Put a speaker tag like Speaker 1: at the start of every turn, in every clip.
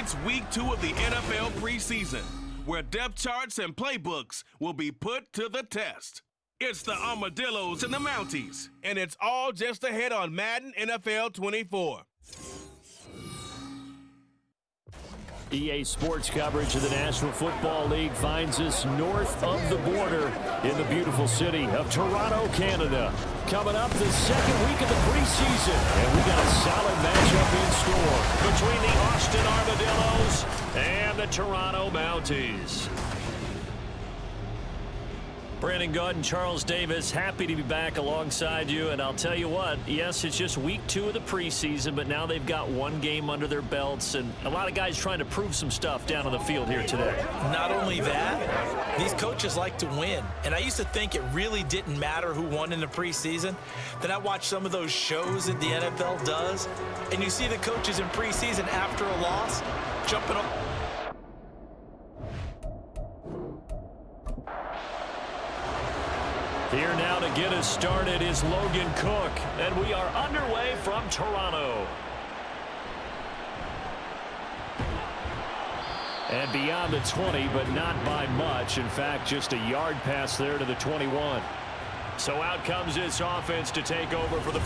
Speaker 1: It's week two of the NFL preseason, where depth charts and playbooks will be put to the test. It's the Armadillos and the Mounties, and it's all just ahead on Madden NFL 24.
Speaker 2: EA Sports coverage of the National Football League finds us north of the border in the beautiful city of Toronto, Canada. Coming up the second week of the preseason, and we got a solid matchup in store between the Austin Armadillos and the Toronto Mounties. Brandon and Charles Davis, happy to be back alongside you. And I'll tell you what, yes, it's just week two of the preseason, but now they've got one game under their belts. And a lot of guys trying to prove some stuff down on the field here today.
Speaker 3: Not only that, these coaches like to win. And I used to think it really didn't matter who won in the preseason. Then I watched some of those shows that the NFL does, and you see the coaches in preseason after a loss jumping up.
Speaker 2: Here now to get us started is Logan Cook, and we are underway from Toronto. And beyond the 20, but not by much. In fact, just a yard pass there to the 21. So out comes this offense to take over for the...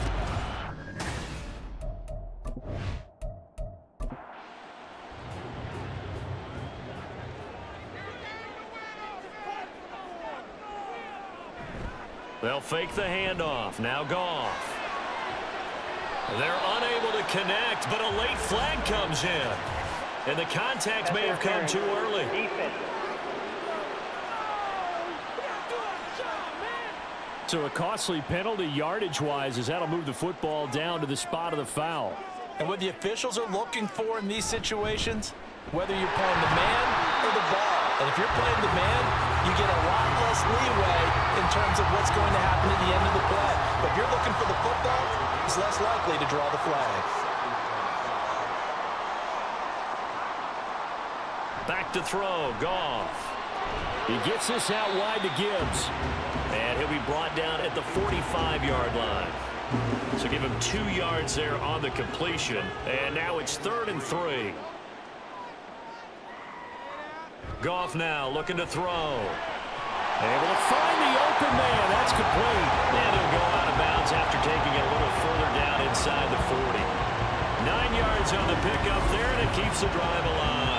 Speaker 2: They'll fake the handoff. Now Goff. They're unable to connect, but a late flag comes in. And the contact may have come too early. So a costly penalty yardage-wise as that'll move the football down to the spot of the foul.
Speaker 3: And what the officials are looking for in these situations, whether you're playing the man or the ball, and if you're playing the man, you get a lot less leeway in terms of what's going to happen at the end of the play. But if you're looking for the football, he's less likely to draw the flag.
Speaker 2: Back to throw, Goff. He gets this out wide to Gibbs. And he'll be brought down at the 45-yard line. So give him two yards there on the completion. And now it's third and three. Goff now looking to throw. Able to find the open man. That's complete. And he'll go out of bounds after taking it a little further down inside the 40. Nine yards on the pickup there, and it keeps the drive alive.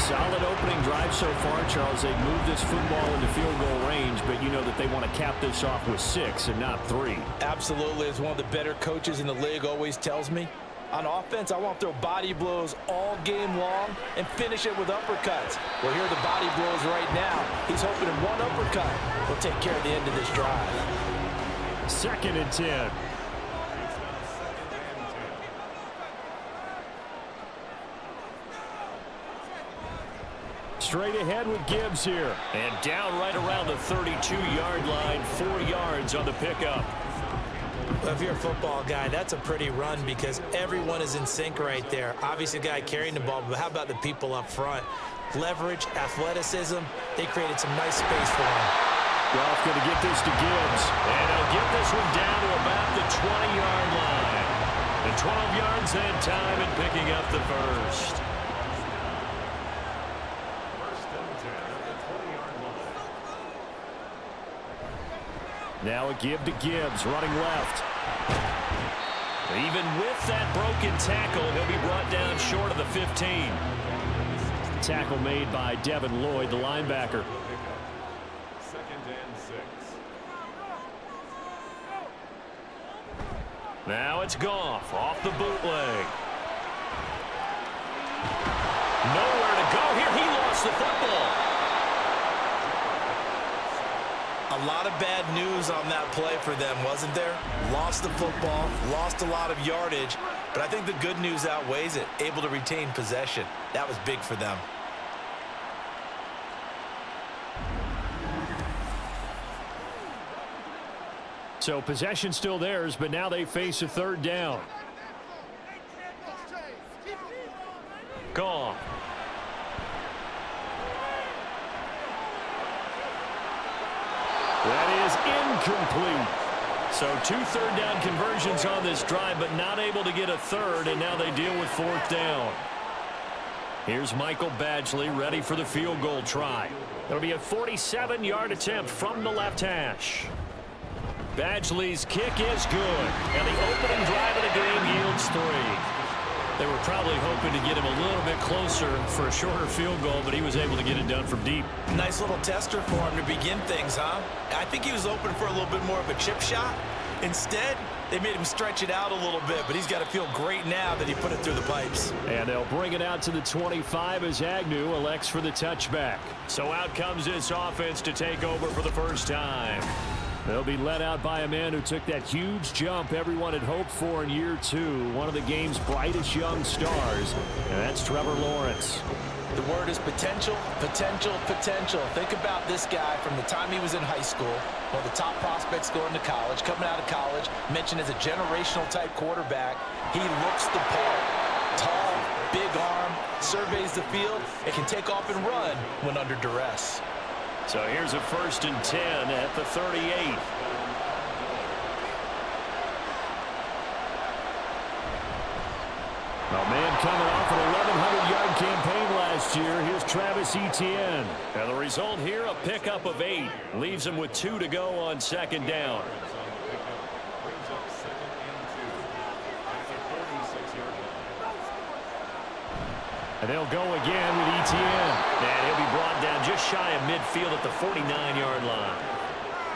Speaker 2: Solid opening drive so far, Charles. They've moved this football into field goal range, but you know that they want to cap this off with six and not three.
Speaker 3: Absolutely. As one of the better coaches in the league always tells me, on offense, I want to throw body blows all game long and finish it with uppercuts. Well, here are the body blows right now. He's hoping in one uppercut will take care of the end of this drive.
Speaker 2: Second and 10. Straight ahead with Gibbs here. And down right around the 32-yard line. Four yards on the pickup.
Speaker 3: Well, if you're a football guy, that's a pretty run because everyone is in sync right there. Obviously, the guy carrying the ball, but how about the people up front? Leverage, athleticism, they created some nice space for him.
Speaker 2: Goff going to get this to Gibbs. And he'll get this one down to about the 20-yard line. And 12 yards that time and picking up the first. Now a give to Gibbs, running left. Even with that broken tackle, he'll be brought down short of the 15. Tackle made by Devin Lloyd, the linebacker.
Speaker 4: Second and six.
Speaker 2: Now it's Goff off the bootleg. Nowhere to go here. He lost the football.
Speaker 3: A lot of bad news on that play for them, wasn't there? Lost the football, lost a lot of yardage, but I think the good news outweighs it. Able to retain possession. That was big for them.
Speaker 2: So possession still theirs, but now they face a third down. Gone. That is incomplete. So two third down conversions on this drive, but not able to get a third, and now they deal with fourth down. Here's Michael Badgley ready for the field goal try. It'll be a 47-yard attempt from the left hash. Badgley's kick is good, and the opening drive of the game yields three. They were probably hoping to get him a little bit closer for a shorter field goal, but he was able to get it done from deep.
Speaker 3: Nice little tester for him to begin things, huh? I think he was open for a little bit more of a chip shot. Instead, they made him stretch it out a little bit, but he's got to feel great now that he put it through the pipes.
Speaker 2: And they'll bring it out to the 25 as Agnew elects for the touchback. So out comes this offense to take over for the first time. They'll be led out by a man who took that huge jump everyone had hoped for in year two, one of the game's brightest young stars, and that's Trevor Lawrence.
Speaker 3: The word is potential, potential, potential. Think about this guy from the time he was in high school, one of the top prospects going to college, coming out of college, mentioned as a generational type quarterback. He looks the part. Tall, big arm, surveys the field, and can take off and run when under duress.
Speaker 2: So here's a first and 10 at the 38. A man coming off an 1,100-yard campaign last year. Here's Travis Etienne. And the result here, a pickup of eight. Leaves him with two to go on second down. And they'll go again with Etienne. And he'll be brought down just shy of midfield at the 49-yard line.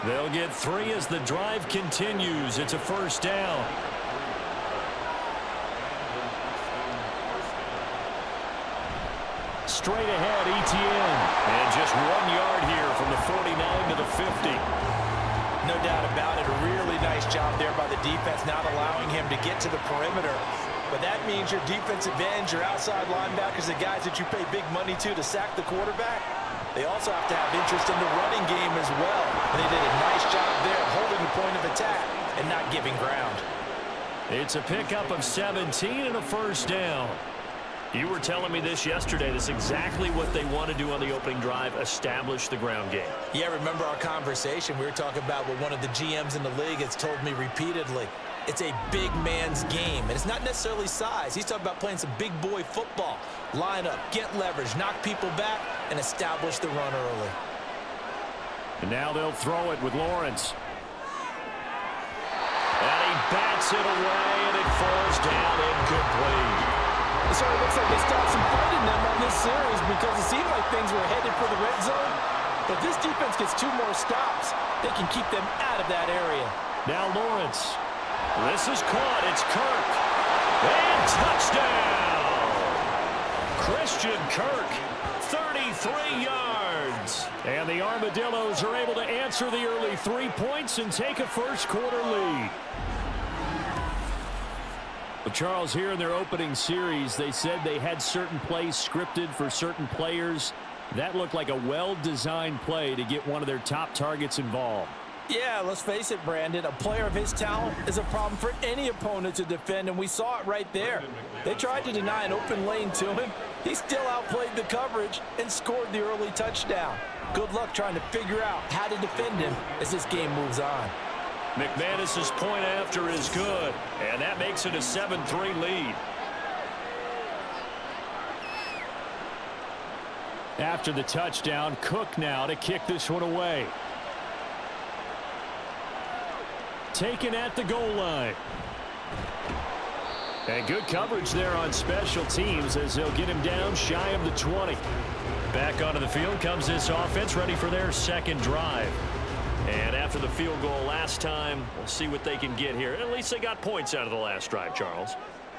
Speaker 2: They'll get three as the drive continues. It's a first down. Straight ahead, Etienne. And just one yard here from the 49 to the 50.
Speaker 3: No doubt about it. A really nice job there by the defense, not allowing him to get to the perimeter. But that means your defensive ends, your outside linebackers, the guys that you pay big money to to sack the quarterback, they also have to have interest in the running game as well. And they did a nice job there holding the point of attack and not giving ground.
Speaker 2: It's a pickup of 17 and a first down. You were telling me this yesterday. That's exactly what they want to do on the opening drive, establish the ground game.
Speaker 3: Yeah, remember our conversation. We were talking about what one of the GMs in the league has told me repeatedly. It's a big man's game, and it's not necessarily size. He's talking about playing some big boy football. Line up, get leverage, knock people back, and establish the run early.
Speaker 2: And now they'll throw it with Lawrence. And he bats it away, and it falls down incomplete.
Speaker 3: It sort of looks like they stopped some fight in them on this series because it seemed like things were headed for the red zone. But this defense gets two more stops. They can keep them out of that area.
Speaker 2: Now Lawrence. This is caught. It's Kirk. And touchdown! Christian Kirk, 33 yards. And the Armadillos are able to answer the early three points and take a first quarter lead. But Charles, here in their opening series, they said they had certain plays scripted for certain players. That looked like a well-designed play to get one of their top targets involved.
Speaker 3: Yeah, let's face it, Brandon. A player of his talent is a problem for any opponent to defend, and we saw it right there. They tried to deny an open lane to him. He still outplayed the coverage and scored the early touchdown. Good luck trying to figure out how to defend him as this game moves on.
Speaker 2: McManus's point after is good, and that makes it a 7-3 lead. After the touchdown, Cook now to kick this one away. Taken at the goal line. And good coverage there on special teams as they'll get him down shy of the 20. Back onto the field comes this offense ready for their second drive. And after the field goal last time, we'll see what they can get here. At least they got points out of the last drive, Charles.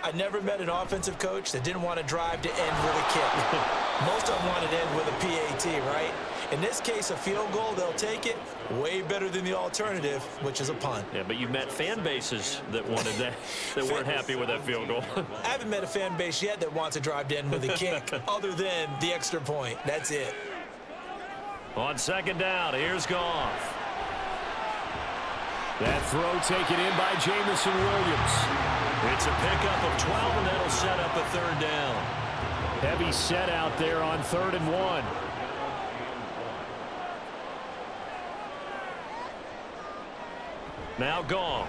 Speaker 3: I never met an offensive coach that didn't want to drive to end with a kick. Most of them wanted to end with a PAT, right? In this case, a field goal, they'll take it. Way better than the alternative, which is a punt.
Speaker 2: Yeah, but you've met fan bases that wanted that, that weren't happy with that field goal.
Speaker 3: I haven't met a fan base yet that wants to drive end with a kick, other than the extra point. That's it.
Speaker 2: On second down, here's Goff. That throw taken in by Jameson Williams. It's a pickup of 12, and that'll set up a third down. Heavy set out there on third and one. Now gone.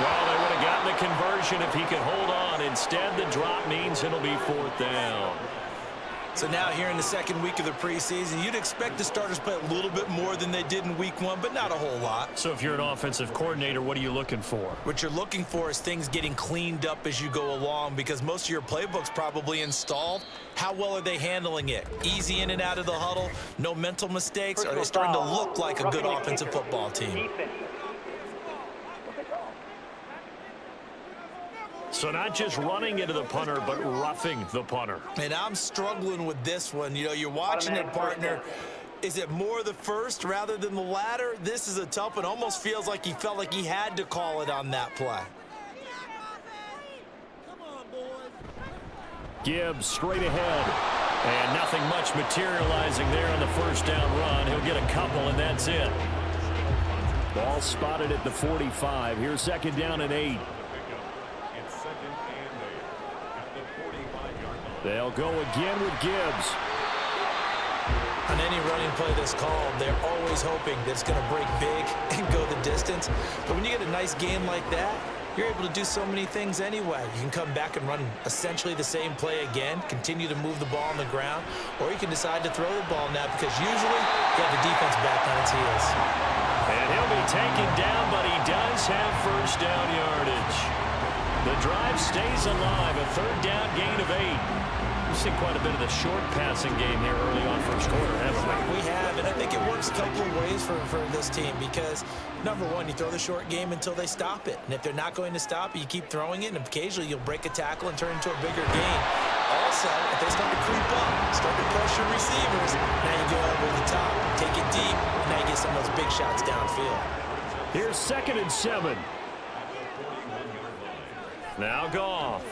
Speaker 2: Well, they would have gotten the conversion if he could hold on. Instead, the drop means it'll be fourth down.
Speaker 3: So now here in the second week of the preseason, you'd expect the starters play a little bit more than they did in week one, but not a whole lot.
Speaker 2: So if you're an offensive coordinator, what are you looking for?
Speaker 3: What you're looking for is things getting cleaned up as you go along because most of your playbook's probably installed. How well are they handling it? Easy in and out of the huddle, no mental mistakes? Are they starting to look like a good offensive football team?
Speaker 2: So not just running into the punter, but roughing the punter.
Speaker 3: And I'm struggling with this one. You know, you're watching it, partner. Is it more the first rather than the latter? This is a tough one. Almost feels like he felt like he had to call it on that play.
Speaker 2: Gibbs straight ahead. And nothing much materializing there on the first down run. He'll get a couple, and that's it. Ball spotted at the 45. Here's second down and eight. They'll go again with Gibbs.
Speaker 3: On any running play that's called, they're always hoping that it's going to break big and go the distance. But when you get a nice game like that, you're able to do so many things anyway. You can come back and run essentially the same play again, continue to move the ball on the ground, or you can decide to throw the ball now because usually you have the defense back on its heels.
Speaker 2: And he'll be taken down, but he does have first down yardage. The drive stays alive, a third down gain of eight. We've seen quite a bit of the short passing game here early on first quarter, haven't we?
Speaker 3: We have, and I think it works a couple of ways for, for this team because, number one, you throw the short game until they stop it. And if they're not going to stop it, you keep throwing it, and occasionally you'll break a tackle and turn into a bigger game. Also, if they start to creep up, start to pressure receivers, now you go over the top, take it deep, and now you get some of those big shots downfield.
Speaker 2: Here's second and seven. Now Goff.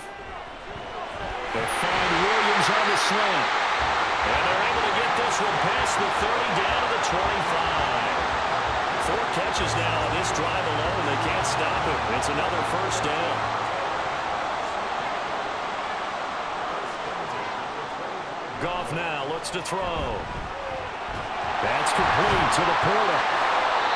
Speaker 2: They find Williams on the slant. And they're able to get this one past the 30 down to the 25. Four catches now on this drive alone. They can't stop it. It's another first down. Goff now looks to throw. That's complete to LaPorta.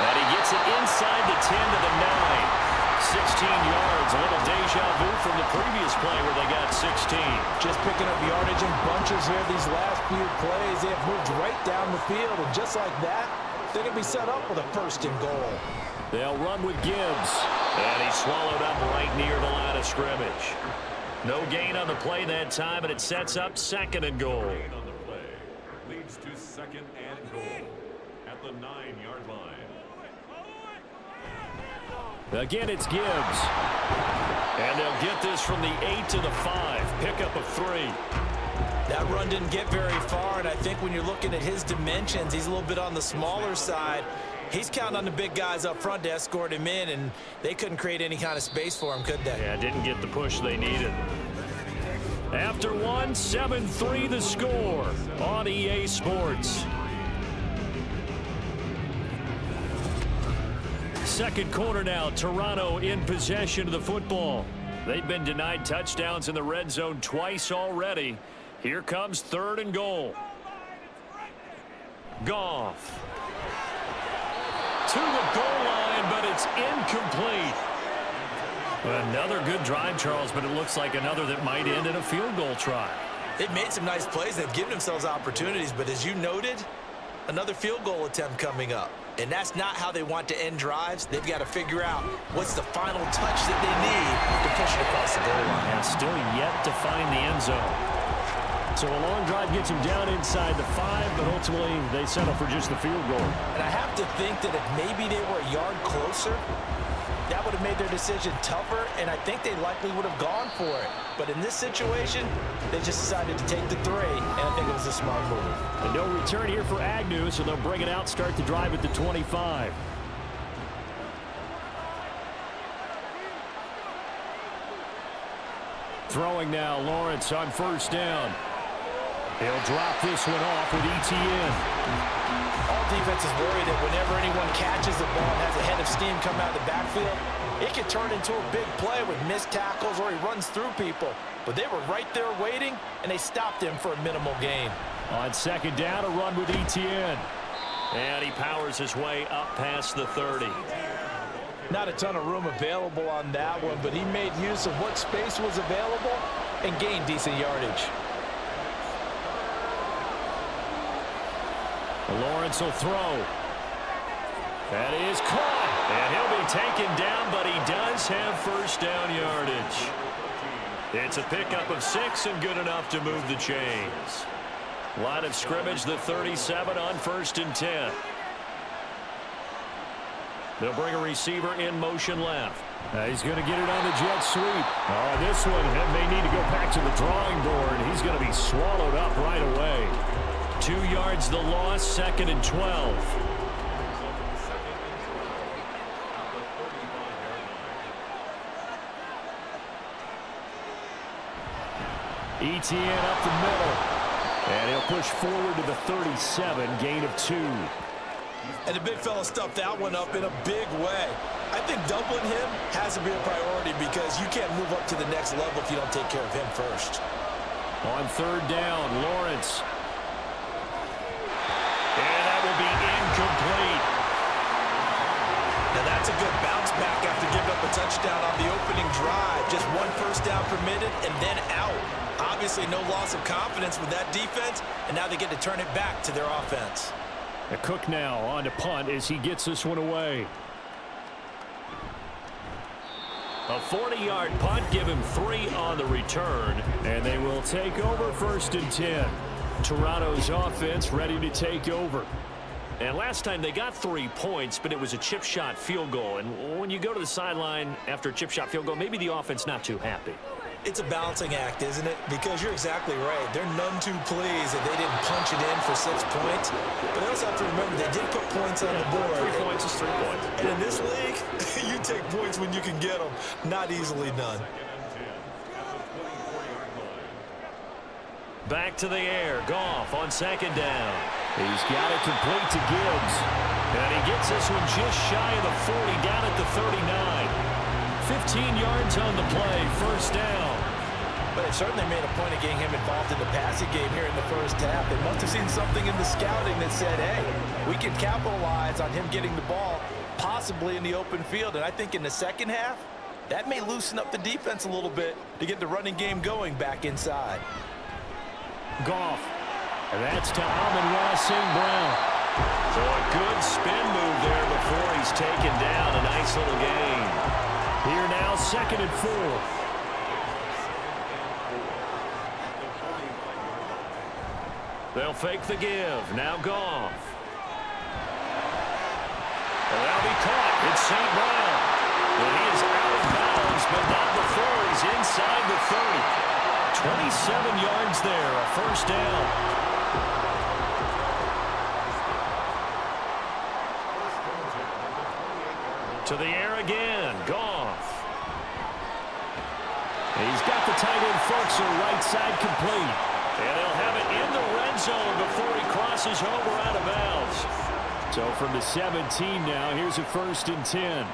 Speaker 2: And he gets it inside the 10 to the 9. 16 yards. A little deja vu from the previous play where they got 16.
Speaker 3: Just picking up yardage in bunches here these last few plays. They have moved right down the field, and just like that, they're going to be set up with a first and goal.
Speaker 2: They'll run with Gibbs. And he swallowed up right near the line of scrimmage. No gain on the play that time, and it sets up second and goal.
Speaker 4: Leads to second and goal at the nine-yard line.
Speaker 2: Again, it's Gibbs. And they'll get this from the 8 to the 5. Pickup of three.
Speaker 3: That run didn't get very far, and I think when you're looking at his dimensions, he's a little bit on the smaller side. He's counting on the big guys up front to escort him in, and they couldn't create any kind of space for him, could they?
Speaker 2: Yeah, didn't get the push they needed. After one, 7-3 the score on EA Sports. Second quarter now, Toronto in possession of the football. They've been denied touchdowns in the red zone twice already. Here comes third and goal. Goff. To the goal line, but it's incomplete. Another good drive, Charles, but it looks like another that might end in a field goal try.
Speaker 3: They've made some nice plays. They've given themselves opportunities, but as you noted, another field goal attempt coming up. And that's not how they want to end drives. They've got to figure out what's the final touch that they need to push it across the goal line.
Speaker 2: And still yet to find the end zone. So a long drive gets them down inside the five, but ultimately they settle for just the field goal.
Speaker 3: And I have to think that if maybe they were a yard closer, that would have made their decision tougher, and I think they likely would have gone for it. But in this situation, they just decided to take the three, and I think it was a smart move.
Speaker 2: And no return here for Agnew, so they'll bring it out, start the drive at the 25. Throwing now, Lawrence on first down. He'll drop this one off with Etienne
Speaker 3: defense is worried that whenever anyone catches the ball and has a head of steam come out of the backfield, it can turn into a big play with missed tackles or he runs through people. But they were right there waiting, and they stopped him for a minimal gain.
Speaker 2: On second down, a run with Etienne. And he powers his way up past the 30.
Speaker 3: Not a ton of room available on that one, but he made use of what space was available and gained decent yardage.
Speaker 2: Lawrence will throw. That is caught. And he'll be taken down, but he does have first down yardage. It's a pickup of six and good enough to move the chains. Line of scrimmage, the 37 on first and 10. They'll bring a receiver in motion left.
Speaker 5: Uh, he's going to get it on the jet sweep. Oh, this one may need to go back to the drawing board. He's going to be swallowed up right away.
Speaker 2: Two yards the loss, second and 12.
Speaker 5: Etienne up the middle. And he'll push forward to the 37, gain of two.
Speaker 3: And the big fella stuffed that one up in a big way. I think doubling him has to be a priority because you can't move up to the next level if you don't take care of him first.
Speaker 2: On third down, Lawrence.
Speaker 3: Touchdown on the opening drive. Just one first down permitted and then out. Obviously no loss of confidence with that defense, and now they get to turn it back to their offense.
Speaker 5: A Cook now on to punt as he gets this one away.
Speaker 2: A 40-yard punt, give him three on the return.
Speaker 5: And they will take over first and 10. Toronto's offense ready to take over.
Speaker 2: And last time they got three points, but it was a chip shot field goal. And when you go to the sideline after a chip shot field goal, maybe the offense not too happy
Speaker 3: it's a balancing act, isn't it? Because you're exactly right. They're none too pleased that they didn't punch it in for six points. But they also have to remember they did put points on the board.
Speaker 2: Three points is three points.
Speaker 3: And in this league, you take points when you can get them. Not easily done.
Speaker 2: Back to the air. Goff on second down.
Speaker 5: He's got it complete to Gibbs.
Speaker 2: And he gets this one just shy of the 40 down at the 39. 15 yards on the play, first down.
Speaker 3: But it certainly made a point of getting him involved in the passing game here in the first half. They must have seen something in the scouting that said, hey, we can capitalize on him getting the ball possibly in the open field. And I think in the second half, that may loosen up the defense a little bit to get the running game going back inside.
Speaker 5: Goff. And that's to Amon-Ra St. Brown.
Speaker 2: So a good spin move there before he's taken down. A nice little game.
Speaker 5: Here now, second and four.
Speaker 2: They'll fake the give. Now Goff. And that'll be caught. It's St. Brown. And he is out of bounds, but not before he's inside the 30. 27 yards there, a first down. To the air again. Goff.
Speaker 5: He's got the tight end Fulcher right side complete.
Speaker 2: And he'll have it in the red zone before he crosses over out of bounds.
Speaker 5: So from the 17 now, here's a first and 10.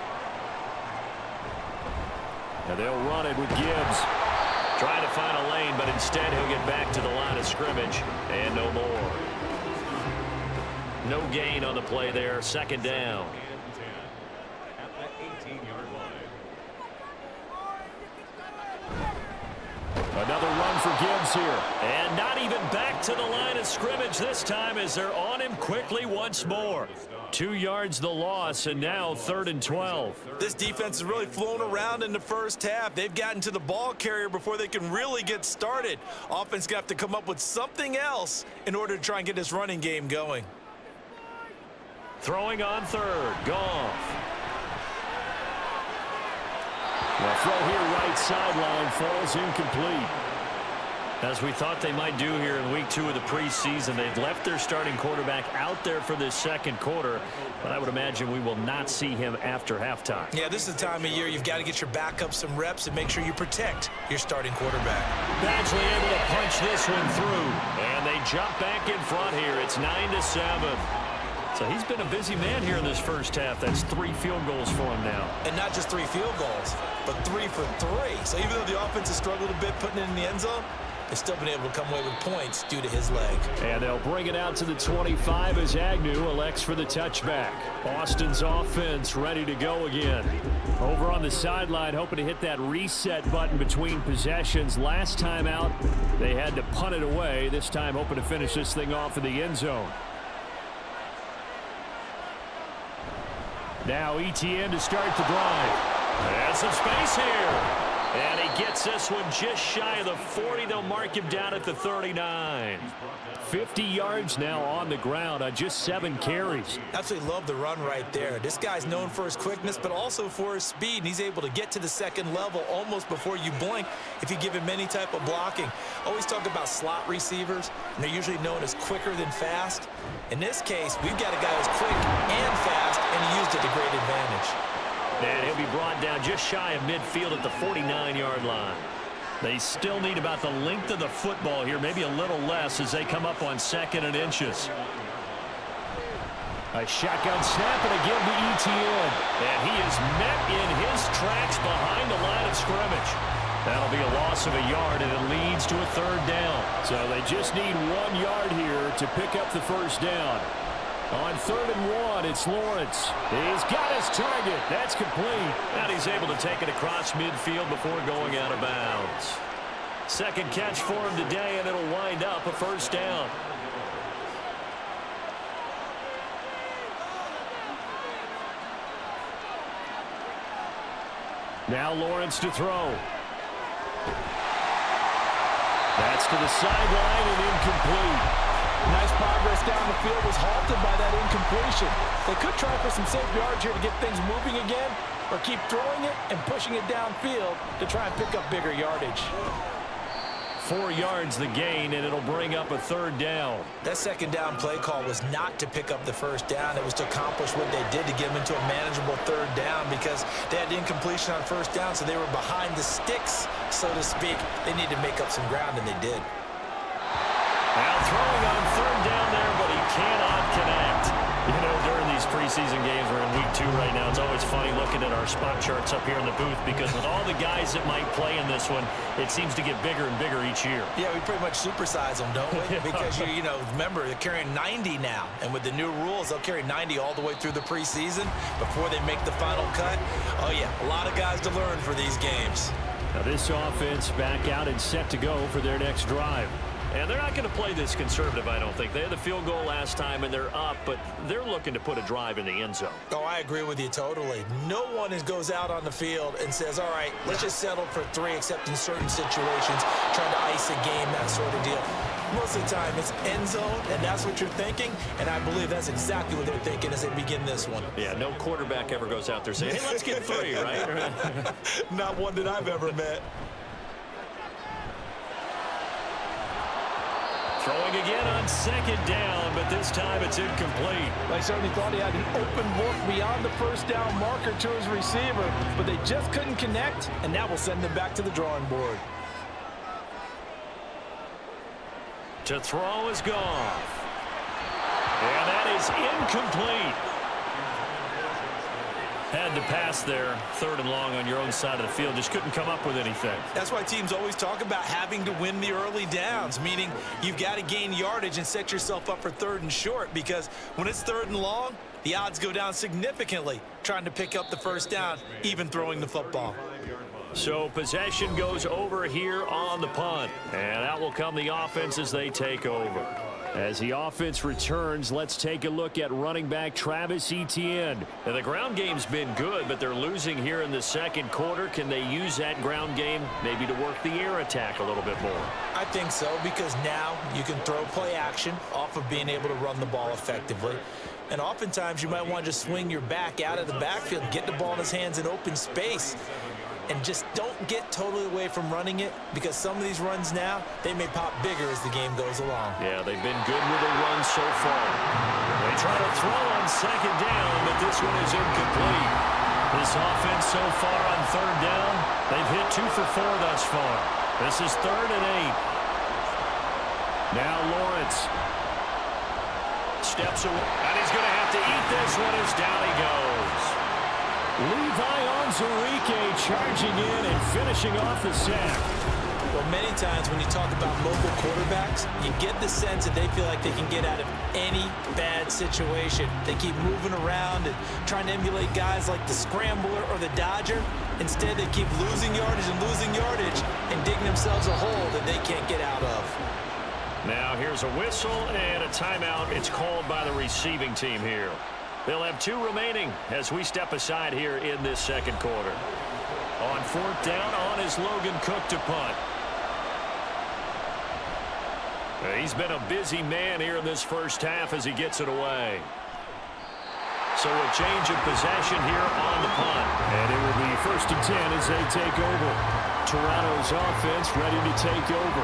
Speaker 5: And they'll run it with Gibbs.
Speaker 2: Trying to find a lane, but instead he'll get back to the line of scrimmage. And no more. No gain on the play there. Second down.
Speaker 5: Another run for Gibbs here.
Speaker 2: And not even back to the line of scrimmage this time as they're on him quickly once more. Two yards the loss, and now third and 12.
Speaker 3: This defense has really flown around in the first half. They've gotten to the ball carrier before they can really get started. Offense going to have to come up with something else in order to try and get this running game going.
Speaker 2: Throwing on third, Goff.
Speaker 5: The throw here right sideline falls incomplete.
Speaker 2: As we thought they might do here in week two of the preseason, they've left their starting quarterback out there for this second quarter, but I would imagine we will not see him after halftime.
Speaker 3: Yeah, this is the time of year you've got to get your backup some reps and make sure you protect your starting quarterback.
Speaker 2: Badgley able to punch this one through, and they jump back in front here. It's 9 to seven. So he's been a busy man here in this first half. That's three field goals for him now.
Speaker 3: And not just three field goals, but three for three. So even though the offense has struggled a bit putting it in the end zone, they've still been able to come away with points due to his leg.
Speaker 5: And they'll bring it out to the 25 as Agnew elects for the touchback. Austin's offense ready to go again. Over on the sideline, hoping to hit that reset button between possessions. Last time out, they had to punt it away. This time, hoping to finish this thing off in the end zone. Now Etienne to start the drive.
Speaker 2: And some space here. And he gets this one just shy of the 40. They'll mark him down at the 39.
Speaker 5: 50 yards now on the ground on just seven carries.
Speaker 3: Absolutely love the run right there. This guy's known for his quickness, but also for his speed, and he's able to get to the second level almost before you blink if you give him any type of blocking. Always talk about slot receivers, and they're usually known as quicker than fast. In this case, we've got a guy who's quick and fast, and he used it to great advantage.
Speaker 2: And he'll be brought down just shy of midfield at the 49-yard line. They still need about the length of the football here, maybe a little less as they come up on second and inches.
Speaker 5: A shotgun snap and again to Etienne.
Speaker 2: And he is met in his tracks behind the line of scrimmage. That'll be a loss of a yard, and it leads to a third down.
Speaker 5: So they just need one yard here to pick up the first down. On third and one, it's Lawrence. He's got his target. That's complete.
Speaker 2: And he's able to take it across midfield before going out of bounds. Second catch for him today, and it'll wind up a first down.
Speaker 5: Now Lawrence to throw. That's to the sideline and incomplete.
Speaker 3: Nice progress down the field was halted by that incompletion. They could try for some safe yards here to get things moving again, or keep throwing it and pushing it downfield to try and pick up bigger yardage.
Speaker 2: Four yards the gain, and it'll bring up a third down.
Speaker 3: That second down play call was not to pick up the first down. It was to accomplish what they did to get them into a manageable third down because they had incompletion on first down, so they were behind the sticks, so to speak. They needed to make up some ground, and they did.
Speaker 2: Now throwing on third down there, but he cannot connect. You know, during these preseason games, we're in week two right now, it's always funny looking at our spot charts up here in the booth because with all the guys that might play in this one, it seems to get bigger and bigger each year.
Speaker 3: Yeah, we pretty much supersize them, don't we? Because, you, you know, remember, they're carrying 90 now. And with the new rules, they'll carry 90 all the way through the preseason before they make the final cut. Oh, yeah, a lot of guys to learn for these games.
Speaker 5: Now this offense back out and set to go for their next drive.
Speaker 2: And they're not going to play this conservative, I don't think. They had the field goal last time, and they're up, but they're looking to put a drive in the end zone.
Speaker 3: Oh, I agree with you totally. No one is, goes out on the field and says, all right, let's just settle for three, except in certain situations, trying to ice a game, that sort of deal. Most of the time, it's end zone, and that's what you're thinking, and I believe that's exactly what they're thinking as they begin this one.
Speaker 2: Yeah, no quarterback ever goes out there saying, hey, let's get three, right?
Speaker 3: Not one that I've ever met.
Speaker 2: Throwing again on second down, but this time it's incomplete.
Speaker 3: I certainly thought he had an open look beyond the first down marker to his receiver, but they just couldn't connect, and that will send them back to the drawing board.
Speaker 2: To throw is Goff. And that is incomplete. Had to pass there, third and long on your own side of the field. Just couldn't come up with anything.
Speaker 3: That's why teams always talk about having to win the early downs, meaning you've got to gain yardage and set yourself up for third and short because when it's third and long, the odds go down significantly trying to pick up the first down, even throwing the football.
Speaker 2: So possession goes over here on the punt. And out will come the offense as they take over.
Speaker 5: As the offense returns, let's take a look at running back Travis Etienne.
Speaker 2: Now, the ground game's been good, but they're losing here in the second quarter. Can they use that ground game maybe to work the air attack a little bit more?
Speaker 3: I think so because now you can throw play action off of being able to run the ball effectively. And oftentimes you might want to just swing your back out of the backfield, get the ball in his hands in open space and just don't get totally away from running it because some of these runs now, they may pop bigger as the game goes along.
Speaker 2: Yeah, they've been good with the run so far. They try to throw on second down, but this one is incomplete. This offense so far on third down, they've hit two for four thus far. This is third and eight.
Speaker 5: Now Lawrence.
Speaker 2: Steps away, and he's going to have to eat this one as down he goes.
Speaker 5: Levi Onwuzurike charging in and finishing off the sack.
Speaker 3: Well, many times when you talk about mobile quarterbacks, you get the sense that they feel like they can get out of any bad situation. They keep moving around and trying to emulate guys like the Scrambler or the Dodger. Instead, they keep losing yardage and losing yardage and digging themselves a hole that they can't get out of.
Speaker 2: Now here's a whistle and a timeout. It's called by the receiving team here. They'll have two remaining as we step aside here in this second quarter. On fourth down, on is Logan Cook to punt. He's been a busy man here in this first half as he gets it away. So a change of possession here on the punt.
Speaker 5: And it will be first and 10 as they take over. Toronto's offense ready to take over.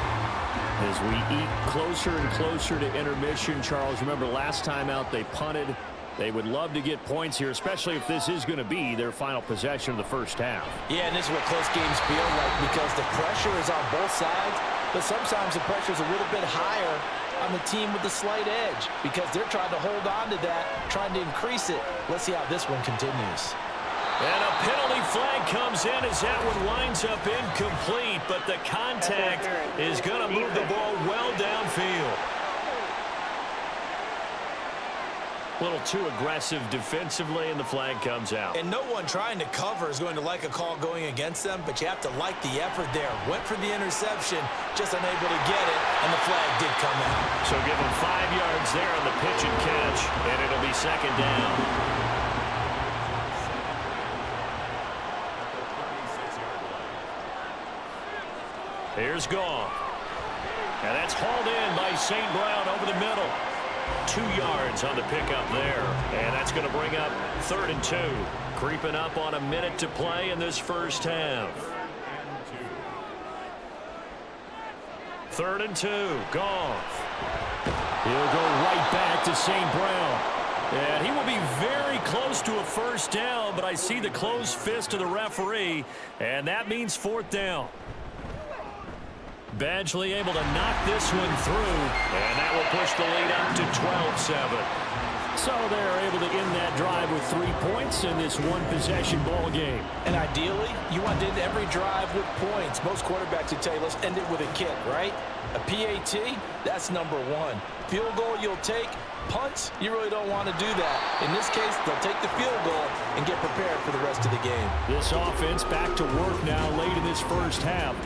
Speaker 5: As we eat closer and closer to intermission, Charles, remember last time out they punted. They would love to get points here, especially if this is going to be their final possession of the first half.
Speaker 3: Yeah, and this is what close games feel like because the pressure is on both sides, but sometimes the pressure is a little bit higher on the team with the slight edge because they're trying to hold on to that, trying to increase it. Let's see how this one continues.
Speaker 2: And a penalty flag comes in as that one winds up incomplete, but the contact is going to move the ball well downfield. A little too aggressive defensively, and the flag comes out.
Speaker 3: And no one trying to cover is going to like a call going against them, but you have to like the effort there. Went for the interception, just unable to get it, and the flag did come out.
Speaker 2: So give them five yards there on the pitch and catch, and it'll be second down. Here's Goff. And that's hauled in by St. Brown over the middle. Two yards on the pickup there. And that's going to bring up third and two. Creeping up on a minute to play in this first half. Third and two. Goff.
Speaker 5: He'll go right back to St. Brown.
Speaker 2: And he will be very close to a first down, but I see the closed fist of the referee, and that means fourth down. Badgley able to knock this one through, and that will push the lead up to 12-7.
Speaker 5: So they're able to end that drive with three points in this one-possession ball game.
Speaker 3: And ideally, you want to end every drive with points. Most quarterbacks would tell you, let's end it with a kick, right? A PAT, that's number one. Field goal you'll take. Punts, you really don't want to do that. In this case, they'll take the field goal and get prepared for the rest of the game.
Speaker 5: This offense back to work now late in this first half.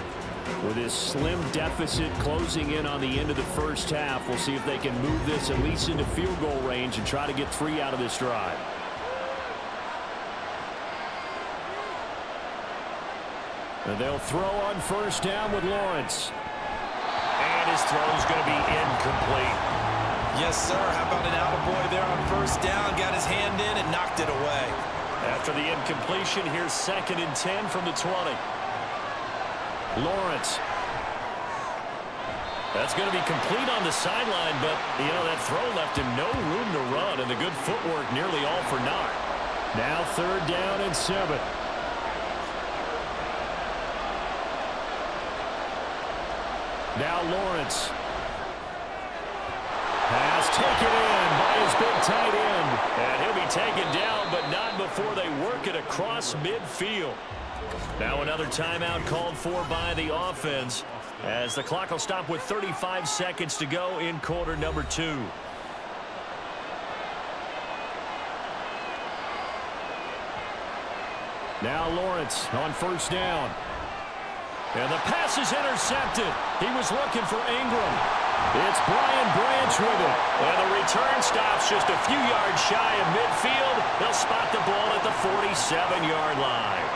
Speaker 5: With this slim deficit closing in on the end of the first half, we'll see if they can move this at least into field goal range and try to get three out of this drive. And they'll throw on first down with Lawrence.
Speaker 2: And his throw is going to be incomplete.
Speaker 3: Yes, sir. How about an out of boy there on first down? Got his hand in and knocked it away.
Speaker 2: After the incompletion, here's second and 10 from the 20.
Speaker 5: Lawrence.
Speaker 2: That's going to be complete on the sideline, but, you know, that throw left him no room to run, and the good footwork nearly all for naught.
Speaker 5: Now third down and seven. Now Lawrence. Pass taken in tight end.
Speaker 2: And he'll be taken down, but not before they work it across midfield. Now another timeout called for by the offense as the clock will stop with 35 seconds to go in quarter number two.
Speaker 5: Now Lawrence on first down.
Speaker 2: And the pass is intercepted. He was looking for Engram. It's Brian Branch with it. And the return stops just a few yards shy of midfield. They'll spot the ball at the 47-yard line.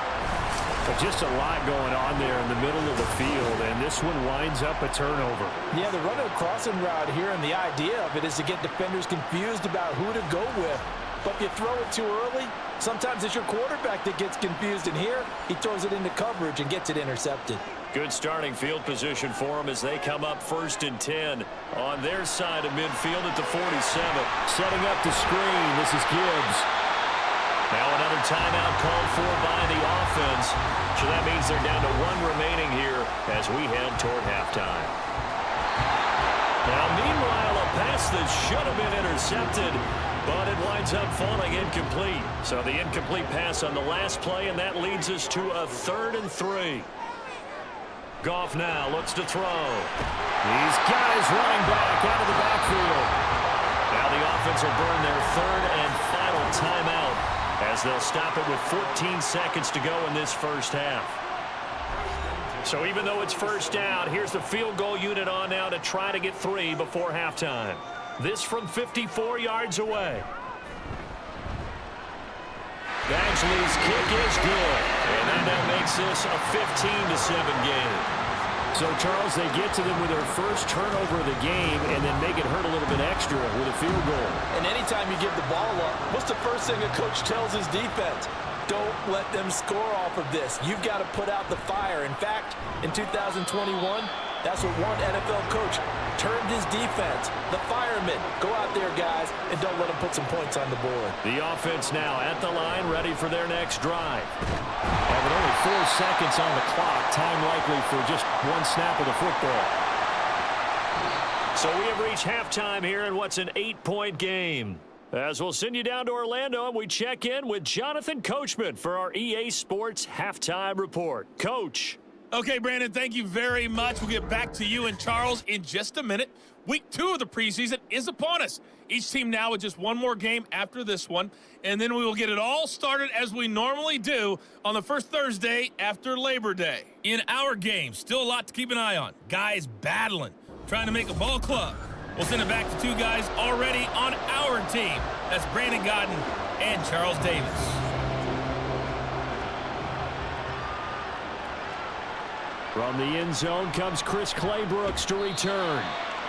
Speaker 5: But just a lot going on there in the middle of the field, and this one winds up a turnover.
Speaker 3: Yeah, running a crossing route here, and the idea of it is to get defenders confused about who to go with. But if you throw it too early, sometimes it's your quarterback that gets confused, and here he throws it into coverage and gets it intercepted.
Speaker 2: Good starting field position for them as they come up first and 10 on their side of midfield at the 47.
Speaker 5: Setting up the screen, this is Gibbs.
Speaker 2: Now another timeout called for by the offense. So that means they're down to one remaining here as we head toward halftime. Now meanwhile, a pass that should have been intercepted, but it winds up falling incomplete. So the incomplete pass on the last play, and that leads us to a third and three. Goff now looks to throw. He's got his running back out of the backfield. Now the offense will burn their third and final timeout as they'll stop it with 14 seconds to go in this first half. So even though it's first down, here's the field goal unit on now to try to get three before halftime. This from 54 yards away. Badgley's kick is good. And that makes this a 15-7 game.
Speaker 5: So, Charles, they get to them with their first turnover of the game and then make it hurt a little bit extra with a field goal.
Speaker 3: And anytime you give the ball up, what's the first thing a coach tells his defense? Don't let them score off of this. You've got to put out the fire. In fact, in 2021, that's what one NFL coach turned his defense. The firemen. Go out there, guys, and don't let them put some points on the board.
Speaker 2: The offense now at the line, ready for their next drive. And with only four seconds on the clock, time likely for just one snap of the football. So we have reached halftime here in what's an eight-point game. As we'll send you down to Orlando and we check in with Jonathan Coachman for our EA Sports Halftime Report. Coach.
Speaker 6: Okay, Brandon, thank you very much. We'll get back to you and Charles in just a minute. Week two of the preseason is upon us. Each team now with just one more game after this one, and then we will get it all started as we normally do on the first Thursday after Labor Day. In our game, still a lot to keep an eye on. Guys battling, trying to make a ball club. We'll send it back to two guys already on our team. That's Brandon Gaudin and Charles Davis.
Speaker 5: From the end zone comes Chris Claybrooks to return.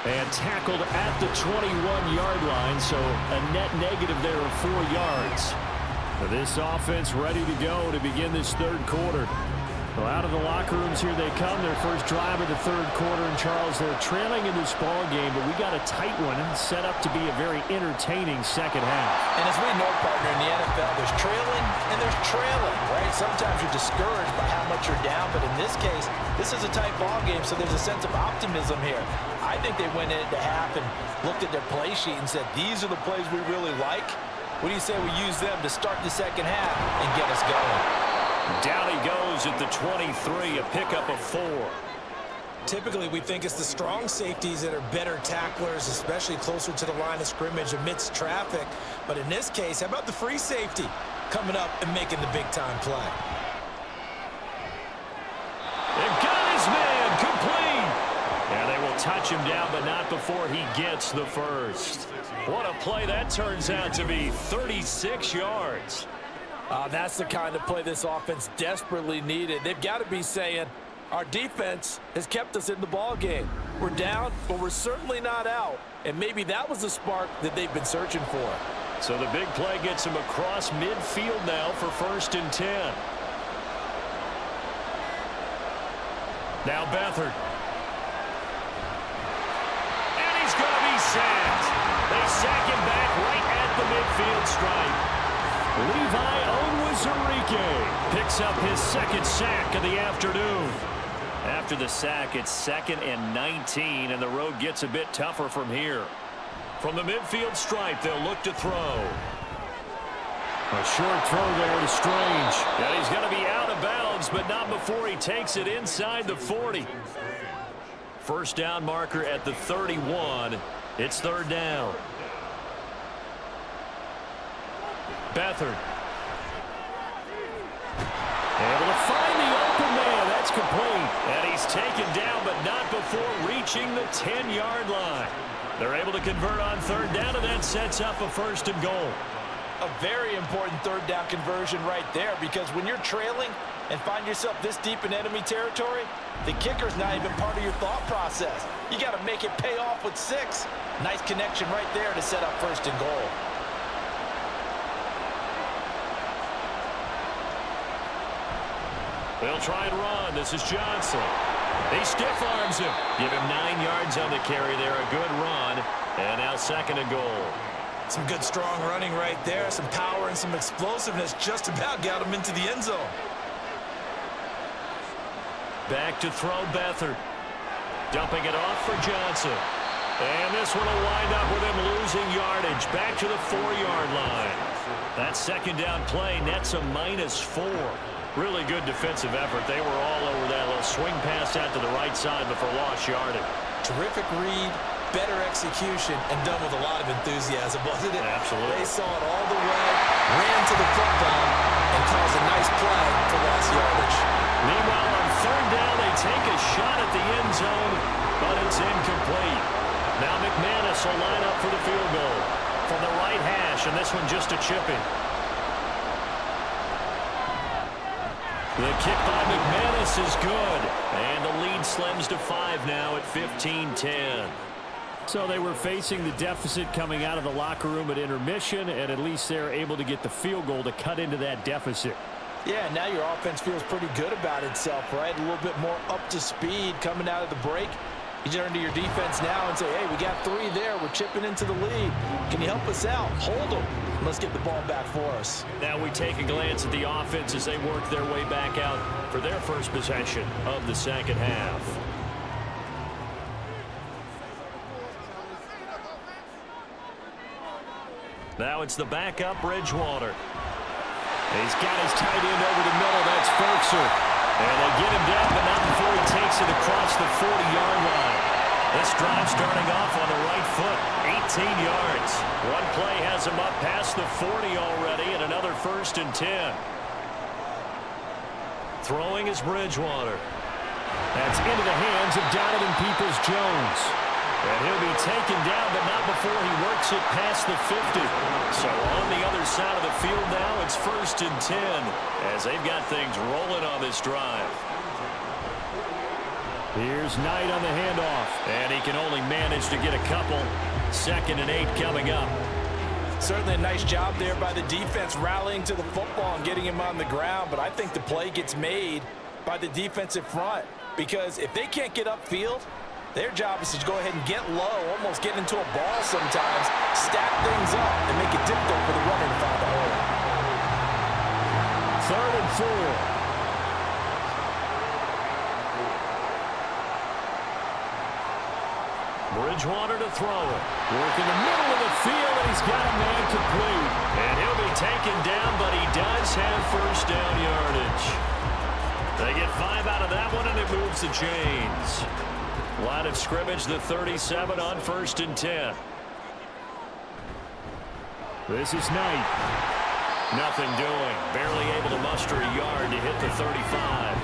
Speaker 5: And tackled at the 21-yard line, so a net negative there of four yards. This offense ready to go to begin this third quarter. Well, out of the locker rooms here they come. Their first drive of the third quarter. And Charles, they're trailing in this ball game, but we got a tight one set up to be a very entertaining second half.
Speaker 3: And as we know, partner, in the NFL, there's trailing and there's trailing, right? Sometimes you're discouraged by how much you're down, but in this case, this is a tight ball game, so there's a sense of optimism here. I think they went into half and looked at their play sheet and said, these are the plays we really like. What do you say we use them to start the second half and get us going?
Speaker 2: Down he goes at the 23, a pickup of four.
Speaker 7: Typically, we think it's the strong safeties that are better tacklers, especially closer to the line of scrimmage amidst traffic. But in this case, how about the free safety coming up and making the big-time play?
Speaker 2: They've got his man complete. And they will touch him down, but not before he gets the first. What a play that turns out to be, 36 yards.
Speaker 3: Uh, that's the kind of play this offense desperately needed. They've got to be saying, our defense has kept us in the ball game. We're down, but we're certainly not out. And maybe that was the spark that they've been searching for.
Speaker 2: So the big play gets him across midfield now for first and 10. Now Beathard. And he's going to be sacked. They sack him back right at the midfield stripe. Levi Onwuzurike picks up his second sack of the afternoon. After the sack, it's second and 19, and the road gets a bit tougher from here. From the midfield stripe, they'll look to throw.
Speaker 5: A short throw there to Strange.
Speaker 2: And he's going to be out of bounds, but not before he takes it inside the 40. First down marker at the 31. It's third down. Beathard. Able to find the open man. That's complete. And he's taken down, but not before reaching the 10-yard line. They're able to convert on third down, and that sets up a first and goal.
Speaker 3: A very important third down conversion right there because when you're trailing and find yourself this deep in enemy territory, the kicker's not even part of your thought process. You got to make it pay off with six. Nice connection right there to set up first and goal.
Speaker 2: They'll try and run. This is Johnson. He stiff arms him. Give him nine yards on the carry there. A good run. And now second and goal.
Speaker 7: Some good strong running right there. Some power and some explosiveness just about got him into the end zone.
Speaker 2: Back to throw Beathard. Dumping it off for Johnson. And this one will wind up with him losing yardage. Back to the four-yard line. That second down play nets a minus four. Really good defensive effort. They were all over that little swing pass out to the right side before lost yardage.
Speaker 3: Terrific read, better execution, and done with a lot of enthusiasm, wasn't it?
Speaker 2: Absolutely.
Speaker 3: They saw it all the way, ran to the football, and caused a nice play for lost yardage.
Speaker 2: Meanwhile, on third down, they take a shot at the end zone, but it's incomplete. Now McManus will line up for the field goal from the right hash, and this one just a chipping. The kick by McManus is good, and the lead slims to five now at 15-10.
Speaker 5: So they were facing the deficit coming out of the locker room at intermission, and at least they're able to get the field goal to cut into that deficit.
Speaker 3: Yeah, now your offense feels pretty good about itself, right? A little bit more up to speed coming out of the break. You turn to your defense now and say, hey, we got three there. We're chipping into the lead. Can you help us out? Hold them. Let's get the ball back for us.
Speaker 2: Now we take a glance at the offense as they work their way back out for their first possession of the second half. Now it's the backup Bridgewater. He's got his tight end over the middle. That's Firkser. And they get him down, but not before he takes it across the 40-yard line. This drive starting off on the right foot, 18 yards. One play has him up past the 40 already, and another first and 10. Throwing is Bridgewater.
Speaker 5: That's into the hands of Donovan Peoples-Jones.
Speaker 2: And he'll be taken down, but not before he works it past the 50. So on the other side of the field now, it's first and 10 as they've got things rolling on this drive.
Speaker 5: Here's Knight on the handoff.
Speaker 2: And he can only manage to get a couple. Second and eight coming up.
Speaker 3: Certainly a nice job there by the defense rallying to the football and getting him on the ground, but I think the play gets made by the defensive front because if they can't get upfield, their job is to go ahead and get low, almost get into a ball sometimes, stack things up, and make it difficult for the runner to find the hole.
Speaker 5: Third and four.
Speaker 2: Bridgewater to throw it. Work in the middle of the field, and he's got a man complete. And he'll be taken down, but he does have first down yardage. They get five out of that one, and it moves the chains. Line of scrimmage, the 37 on first and 10.
Speaker 5: This is Knight.
Speaker 2: Nothing doing. Barely able to muster a yard to hit the 35.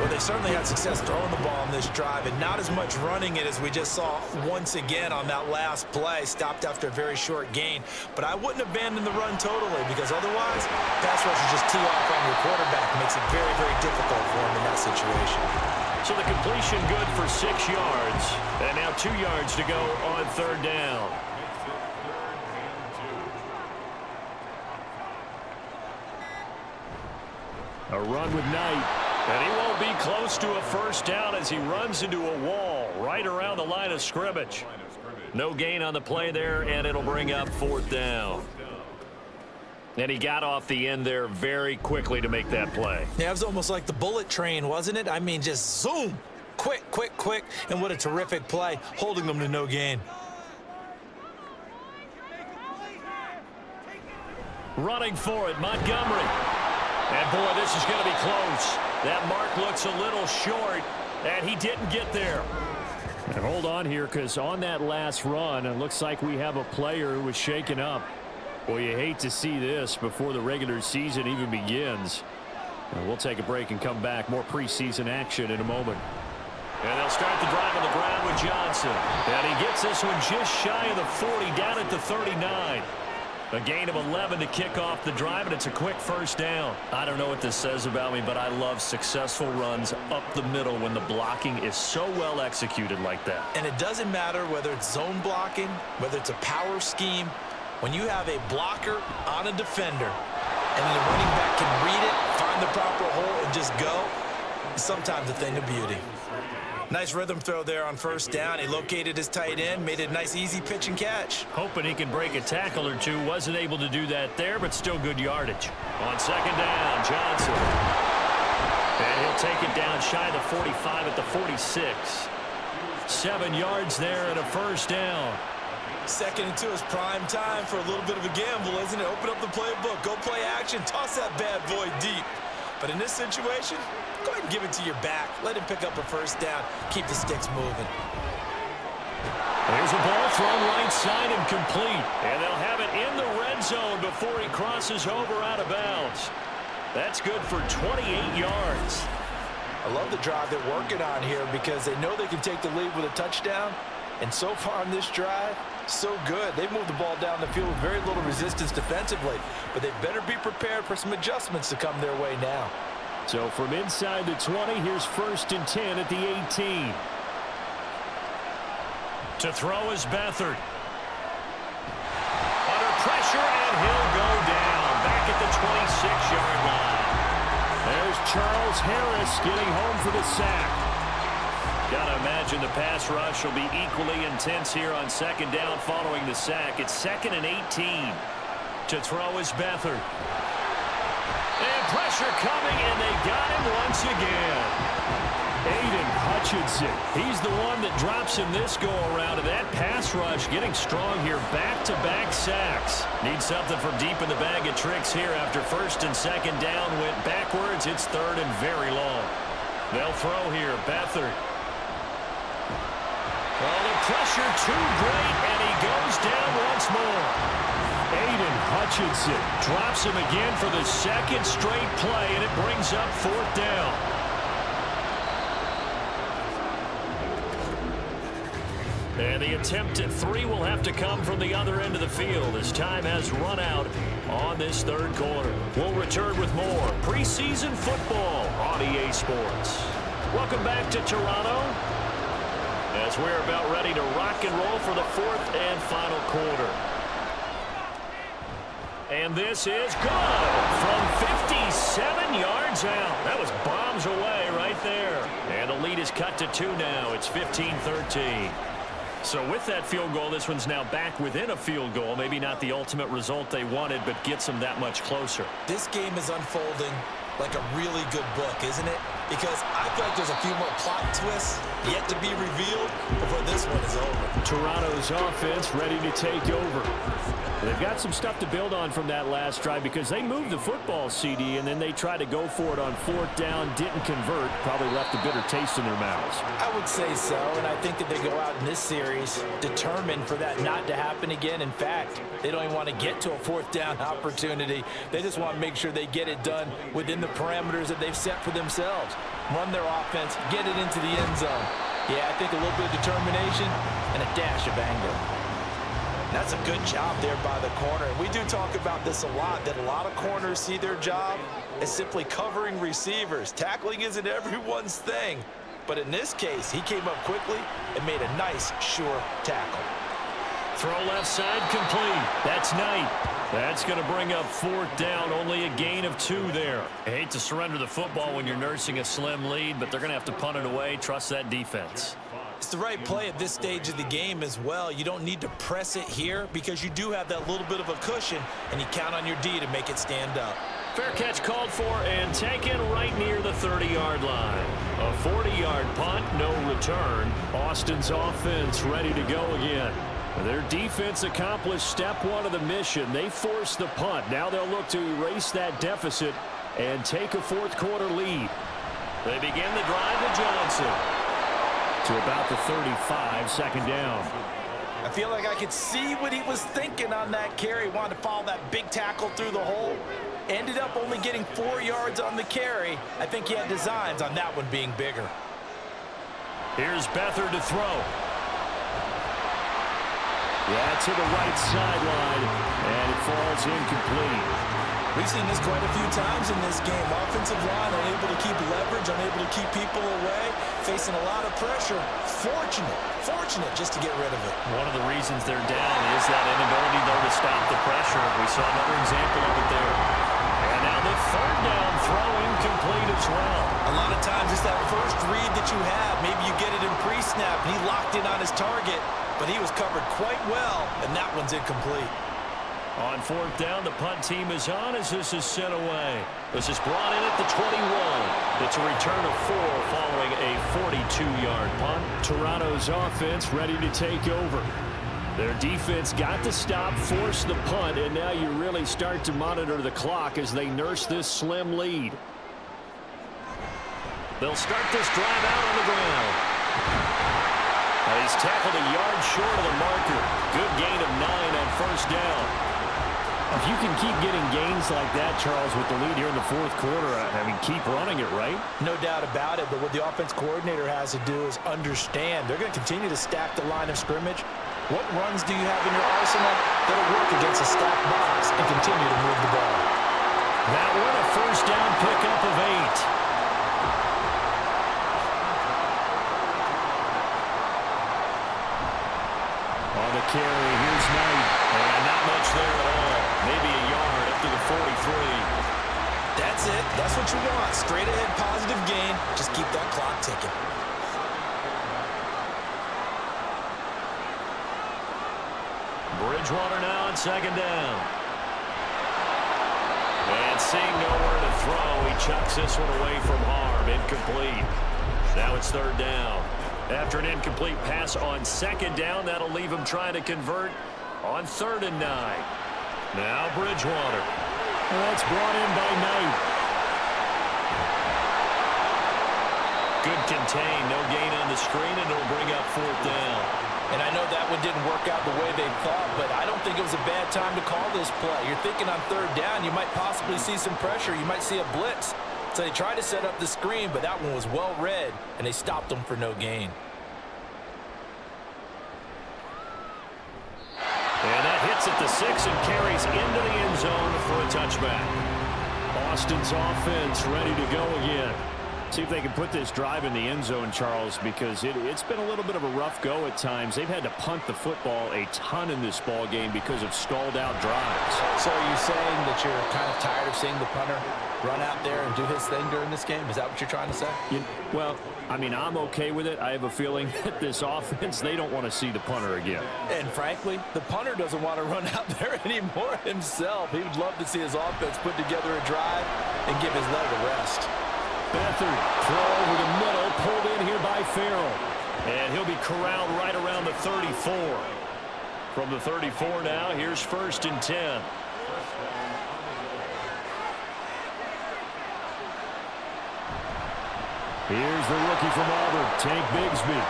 Speaker 3: Well, they certainly had success throwing the ball on this drive and not as much running it as we just saw once again on that last play. Stopped after a very short gain. But I wouldn't abandon the run totally because otherwise, pass rushers just tee off on your quarterback. Makes it very, very difficult for him in that situation.
Speaker 2: So the completion good for six yards. And now two yards to go on third down.
Speaker 5: A run with Knight.
Speaker 2: And he won't be close to a first down as he runs into a wall right around the line of scrimmage. No gain on the play there, and it'll bring up fourth down. And he got off the end there very quickly to make that play.
Speaker 3: Yeah, it was almost like the bullet train, wasn't it? I mean, just zoom. Quick, quick, quick. And what a terrific play, holding them to no gain.
Speaker 2: Running for it, Montgomery. And boy, this is going to be close. That mark looks a little short, and he didn't get there.
Speaker 5: And hold on here, because on that last run, it looks like we have a player who was shaken up. Well, you hate to see this before the regular season even begins. And we'll take a break and come back. More preseason action in a moment.
Speaker 2: And they'll start the drive on the ground with Johnson. And he gets this one just shy of the 40, down at the 39. A gain of 11 to kick off the drive, and it's a quick first down. I don't know what this says about me, but I love successful runs up the middle when the blocking is so well executed like that.
Speaker 3: And it doesn't matter whether it's zone blocking, whether it's a power scheme. When you have a blocker on a defender, and the running back can read it, find the proper hole, and just go, sometimes a thing of beauty. Nice rhythm throw there on first down. He located his tight end, made a nice easy pitch and catch.
Speaker 2: Hoping he can break a tackle or two. Wasn't able to do that there, but still good yardage. On second down, Johnson. And he'll take it down shy of the 45 at the 46. Seven yards there and a first down.
Speaker 3: Second and two is prime time for a little bit of a gamble, isn't it? Open up the playbook, go play action, toss that bad boy deep. But in this situation, go ahead and give it to your back. Let him pick up a first down. Keep the sticks moving.
Speaker 2: There's a ball thrown right side and complete. And they'll have it in the red zone before he crosses over out of bounds. That's good for 28 yards.
Speaker 5: I love the drive they're working on here because they know they can take the lead with a touchdown. And so far on this drive, so good. They moved the ball down the field with very little resistance defensively. But they better be prepared for some adjustments to come their way now.
Speaker 2: So from inside the 20, here's first and 10 at the 18. To throw is Beathard. Under pressure, and he'll go down. Back at the 26-yard line. There's Charles Harris getting home for the sack. Gotta imagine the pass rush will be equally intense here on second down following the sack. It's second and 18. To throw is Beathard. And pressure coming, and they got him once again. Aidan Hutchinson. He's the one that drops him this go-around, and that pass rush getting strong here. Back-to-back -back sacks. Need something from deep in the bag of tricks here after first and second down went backwards. It's third and very long. They'll throw here. Beathard. Well, the pressure too great, and he goes down once more. Aidan Hutchinson drops him again for the second straight play, and it brings up fourth down. And the attempt at three will have to come from the other end of the field as time has run out on this third quarter. We'll return with more preseason football on EA Sports. Welcome back to Toronto as we're about ready to rock and roll for the fourth and final quarter. And this is good from 57 yards out. That was bombs away right there. And the lead is cut to two now. It's 15-13. So with that field goal, this one's now back within a field goal. Maybe not the ultimate result they wanted, but gets them that much closer.
Speaker 3: This game is unfolding like a really good book, isn't it? Because I feel like there's a few more plot twists yet to be revealed before this one is over.
Speaker 2: Toronto's offense ready to take over. They've got some stuff to build on from that last drive because they moved the football CD and then they tried to go for it on fourth down, didn't convert, probably left a bitter taste in their mouths.
Speaker 5: I would say so, and I think that they go out in this series determined for that not to happen again. In fact, they don't even want to get to a fourth down opportunity. They just want to make sure they get it done within the parameters that they've set for themselves. Run their offense, get it into the end zone. Yeah, I think a little bit of determination and a dash of anger.
Speaker 3: That's a good job there by the corner. We do talk about this a lot, that a lot of corners see their job as simply covering receivers. Tackling isn't everyone's thing. But in this case, he came up quickly and made a nice, sure tackle.
Speaker 2: Throw left side complete. That's Knight. That's going to bring up fourth down. Only a gain of two there. I hate to surrender the football when you're nursing a slim lead, but they're going to have to punt it away. Trust that defense.
Speaker 3: It's the right play at this stage of the game as well. You don't need to press it here because you do have that little bit of a cushion, and you count on your D to make it stand up.
Speaker 2: Fair catch called for and taken right near the 30-yard line. A 40-yard punt, no return. Austin's offense ready to go again. Their defense accomplished step one of the mission. They forced the punt. Now they'll look to erase that deficit and take a fourth quarter lead. They begin the drive with Johnson to about the 35, second down.
Speaker 5: I feel like I could see what he was thinking on that carry. Wanted to follow that big tackle through the hole. Ended up only getting four yards on the carry. I think he had designs on that one being bigger.
Speaker 2: Here's Beathard to throw. Yeah, to the right sideline, and it falls incomplete.
Speaker 3: We've seen this quite a few times in this game. Offensive line unable to keep leverage, unable to keep people away, facing a lot of pressure. Fortunate, fortunate just to get rid of it.
Speaker 2: One of the reasons they're down is that inability, though, to stop the pressure. We saw another example of it there. And now the third down throw incomplete as well.
Speaker 3: A lot of times it's that first read that you have. Maybe you get it in pre-snap, and he locked in on his target, but he was covered quite well, and that one's incomplete.
Speaker 2: On fourth down, the punt team is on as this is sent away. This is brought in at the 21. It's a return of four following a 42-yard punt. Toronto's offense ready to take over. Their defense got the stop, forced the punt, and now you really start to monitor the clock as they nurse this slim lead. They'll start this drive out on the ground. Now he's tackled a yard short of the marker. Good gain of nine on first down.
Speaker 5: If you can keep getting gains like that, Charles, with the lead here in the fourth quarter, I mean, keep running it, right?
Speaker 3: No doubt about it, but what the offense coordinator has to do is understand. They're going to continue to stack the line of scrimmage. What runs do you have in your arsenal that'll work against a stacked box and continue to move the ball?
Speaker 5: That one, a first down pickup of eight. On the carry, here's Knight.
Speaker 2: And not much there at all. Maybe a yard up to the 43.
Speaker 7: That's it. That's what you want. Straight ahead positive gain. Just keep that clock ticking.
Speaker 2: Bridgewater now on second down. And seeing nowhere to throw, he chucks this one away from harm. Incomplete. Now it's third down. After an incomplete pass on second down, that'll leave him trying to convert on third and nine. Now Bridgewater.
Speaker 5: That's brought in by Knight.
Speaker 2: Good contain. No gain on the screen, and it'll bring up fourth down.
Speaker 3: And I know that one didn't work out the way they thought, but I don't think it was a bad time to call this play. You're thinking on third down, you might possibly see some pressure. You might see a blitz. So they tried to set up the screen, but that one was well read, and they stopped them for no gain.
Speaker 2: That at the six and carries into the end zone for a touchback.
Speaker 5: Austin's offense ready to go again. See if they can put this drive in the end zone, Charles, because it, has been a little bit of a rough go at times. They've had to punt the football a ton in this ball game because of stalled out drives.
Speaker 3: So are you saying that you're kind of tired of seeing the punter run out there and do his thing during this game? Is that what you're trying to say?
Speaker 5: You, well, I mean, I'm okay with it. I have a feeling that this offense, they don't want to see the punter again.
Speaker 3: And frankly, the punter doesn't want to run out there anymore himself. He would love to see his offense put together a drive and give his leg a rest.
Speaker 5: Beathard, throw over the middle, pulled in here by Farrell.
Speaker 2: And he'll be corralled right around the 34. From the 34 now, here's first and 10.
Speaker 5: Here's the rookie from Auburn, Tank Bigsby.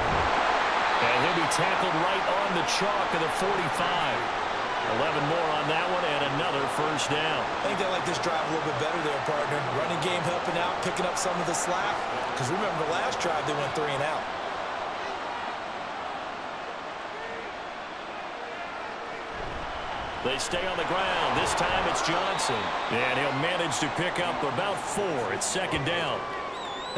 Speaker 2: And he'll be tackled right on the chalk of the 45. 11 more on that one and another first down.
Speaker 7: I think they like this drive a little bit better there, partner. Running game helping out, picking up some of the slack. Because remember, the last drive they went three and out.
Speaker 2: They stay on the ground. This time it's Johnson. And he'll manage to pick up about four. It's second down.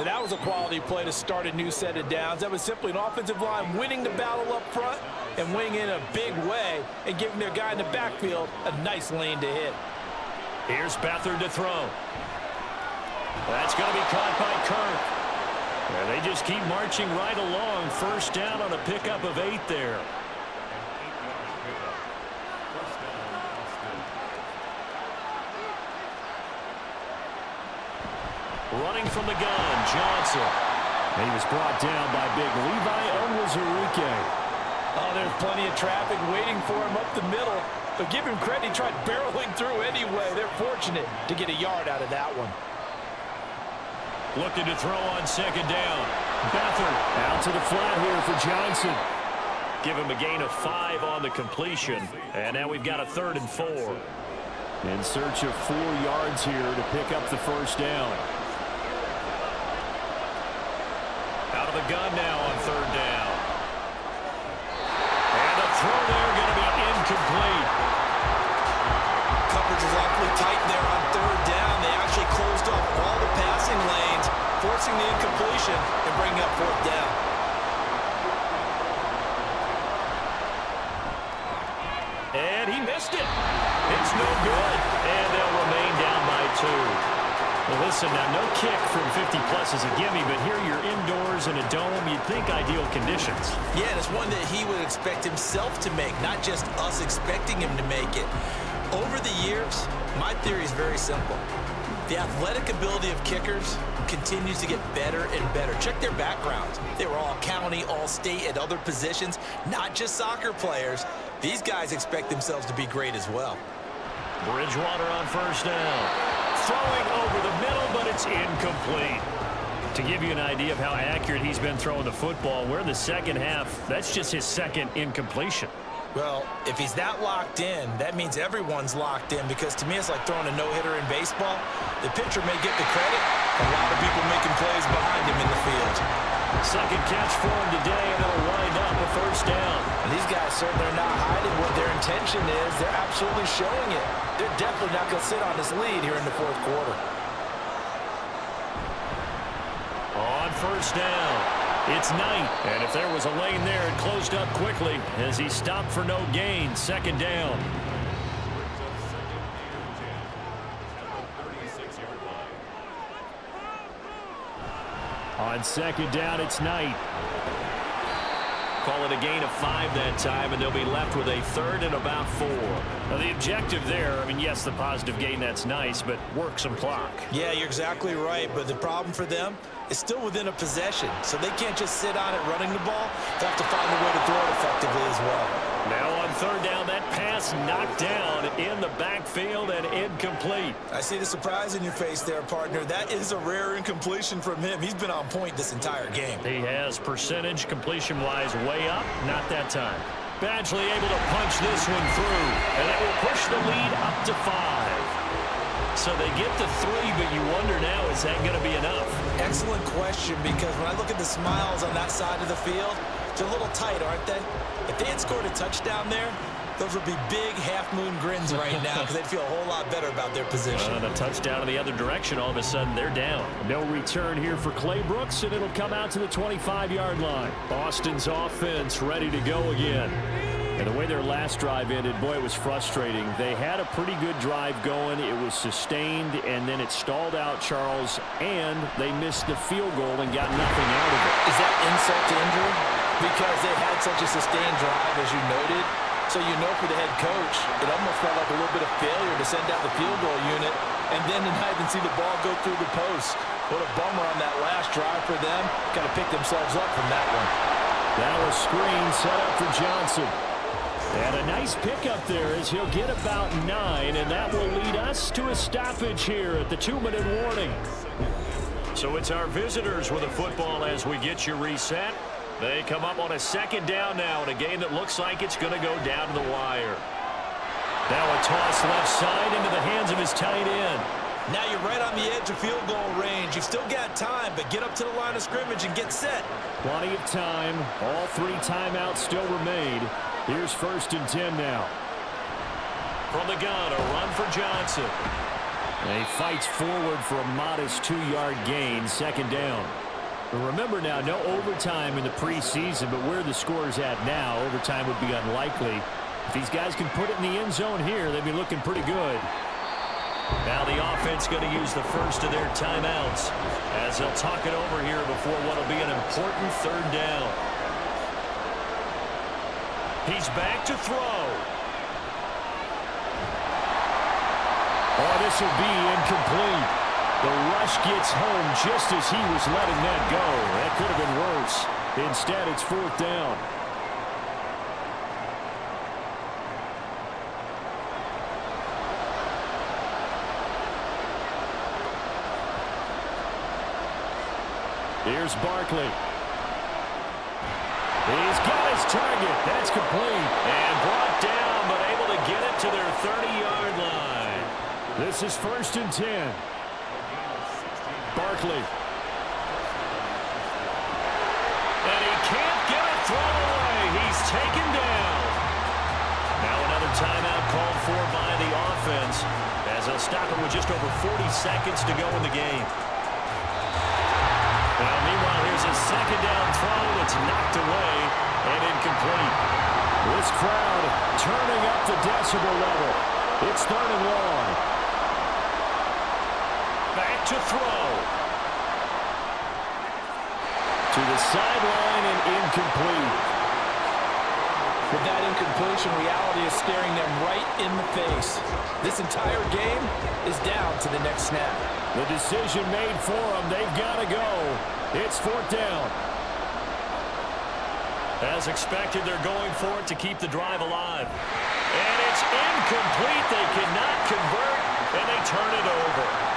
Speaker 3: And that was a quality play to start a new set of downs. That was simply an offensive line winning the battle up front and winning in a big way and giving their guy in the backfield a nice lane to hit.
Speaker 2: Here's Beathard to throw. That's going to be caught by Kirk. And they just keep marching right along. First down on a pickup of eight there. Running from the gun, Johnson.
Speaker 5: He was brought down by big Levi Onwuzurike.
Speaker 3: Oh, there's plenty of traffic waiting for him up the middle. But give him credit, he tried barreling through anyway. They're fortunate to get a yard out of that one.
Speaker 2: Looking to throw on second down.
Speaker 5: Beathard out to the flat here for Johnson.
Speaker 2: Give him a gain of five on the completion. And now we've got a third and four.
Speaker 5: In search of four yards here to pick up the first down.
Speaker 2: Out of the gun now on third down. And the throw there going to be incomplete.
Speaker 7: Coverage is awfully tight there on third down. They actually closed off all the passing lanes, forcing the incompletion and bringing up fourth down.
Speaker 2: And he missed it. It's no good.
Speaker 5: Listen, now, no kick from 50-plus is a gimme, but here you're indoors in a dome. You'd think ideal conditions.
Speaker 7: Yeah, and it's one that he would expect himself to make, not just us expecting him to make it. Over the years, my theory is very simple. The athletic ability of kickers continues to get better and better. Check their backgrounds. They were all county, all state, at other positions, not just soccer players. These guys expect themselves to be great as well.
Speaker 2: Bridgewater on first down. Throwing over the middle, but it's incomplete. To give you an idea of how accurate he's been throwing the football, we're in the second half. That's just his second incompletion.
Speaker 3: Well, if he's that locked in, that means everyone's locked in because to me it's like throwing a no-hitter in baseball. The pitcher may get the credit. A lot of people making plays behind him in the field.
Speaker 2: Second catch for him today, and it'll wind up a first down.
Speaker 3: And these guys certainly are not hiding what their intention is. They're absolutely showing it. They're definitely not going to sit on this lead here in the fourth quarter.
Speaker 2: On first down. It's Knight, and if there was a lane there, it closed up quickly as he stopped for no gain. Second down. On second down, it's Knight. Call it a gain of five that time, and they'll be left with a third and about four. Now, the objective there, I mean, yes, the positive gain, that's nice, but work some clock.
Speaker 3: Yeah, you're exactly right, but the problem for them is still within a possession, so they can't just sit on it running the ball. They have to find a way to throw it effectively as well.
Speaker 2: Now on third down, that pass knocked down in the backfield and incomplete.
Speaker 3: I see the surprise in your face there, partner. That is a rare incompletion from him. He's been on point this entire game.
Speaker 2: He has percentage completion-wise way up. Not that time. Badgley able to punch this one through, and it will push the lead up to five. So they get to three, but you wonder now, is that going to be enough?
Speaker 3: Excellent question, because when I look at the smiles on that side of the field, they're a little tight, aren't they? If they had scored a touchdown there, those would be big half-moon grins right now because they'd feel a whole lot better about their position.
Speaker 2: And a touchdown in the other direction, all of a sudden they're down. No return here for Claybrooks, and it'll come out to the 25-yard line. Austin's offense ready to go again. And the way their last drive ended, boy, it was frustrating. They had a pretty good drive going. It was sustained, and then it stalled out, Charles, and they missed the field goal and got nothing out of it.
Speaker 3: Is that insult to injury? Because they had such a sustained drive, as you noted. So you know for the head coach, it almost felt like a little bit of failure to send out the field goal unit and then to not even see the ball go through the post. What a bummer on that last drive for them. Kind of picked themselves up from that one.
Speaker 2: That was screen set up for Johnson. And a nice pickup there as he'll get about nine, and that will lead us to a stoppage here at the two-minute warning. So it's our visitors with a football as we get you reset. They come up on a second down now in a game that looks like it's going to go down to the wire. Now a toss left side into the hands of his tight end.
Speaker 3: Now you're right on the edge of field goal range. You've still got time, but get up to the line of scrimmage and get set.
Speaker 2: Plenty of time. All three timeouts still remain. Here's first and 10 now. From the gun, a run for Johnson. And he fights forward for a modest two-yard gain, second down. Remember now, no overtime in the preseason, but where the score is at now, overtime would be unlikely. If these guys can put it in the end zone here, they'd be looking pretty good. Now the offense going to use the first of their timeouts as they'll talk it over here before what will be an important third down. He's back to throw. Oh, this will be incomplete. The rush gets home just as he was letting that go. That could have been worse. Instead, it's fourth down. Here's Barkley. He's got his target. That's complete. And brought down, but able to get it to their 30-yard line. This is first and 10. Barkley. And he can't get a throw away. He's taken down. Now another timeout called for by the offense as they'll stop it with just over 40 seconds to go in the game. Well, meanwhile, here's a second down throw that's knocked away and incomplete. This crowd turning up the decibel level. It's third and long. Back to throw. To the sideline and incomplete.
Speaker 3: With that incompletion, reality is staring them right in the face. This entire game is down to the next snap.
Speaker 2: The decision made for them. They've got to go. It's fourth down. As expected, they're going for it to keep the drive alive. And it's incomplete. They cannot convert, and they turn it over.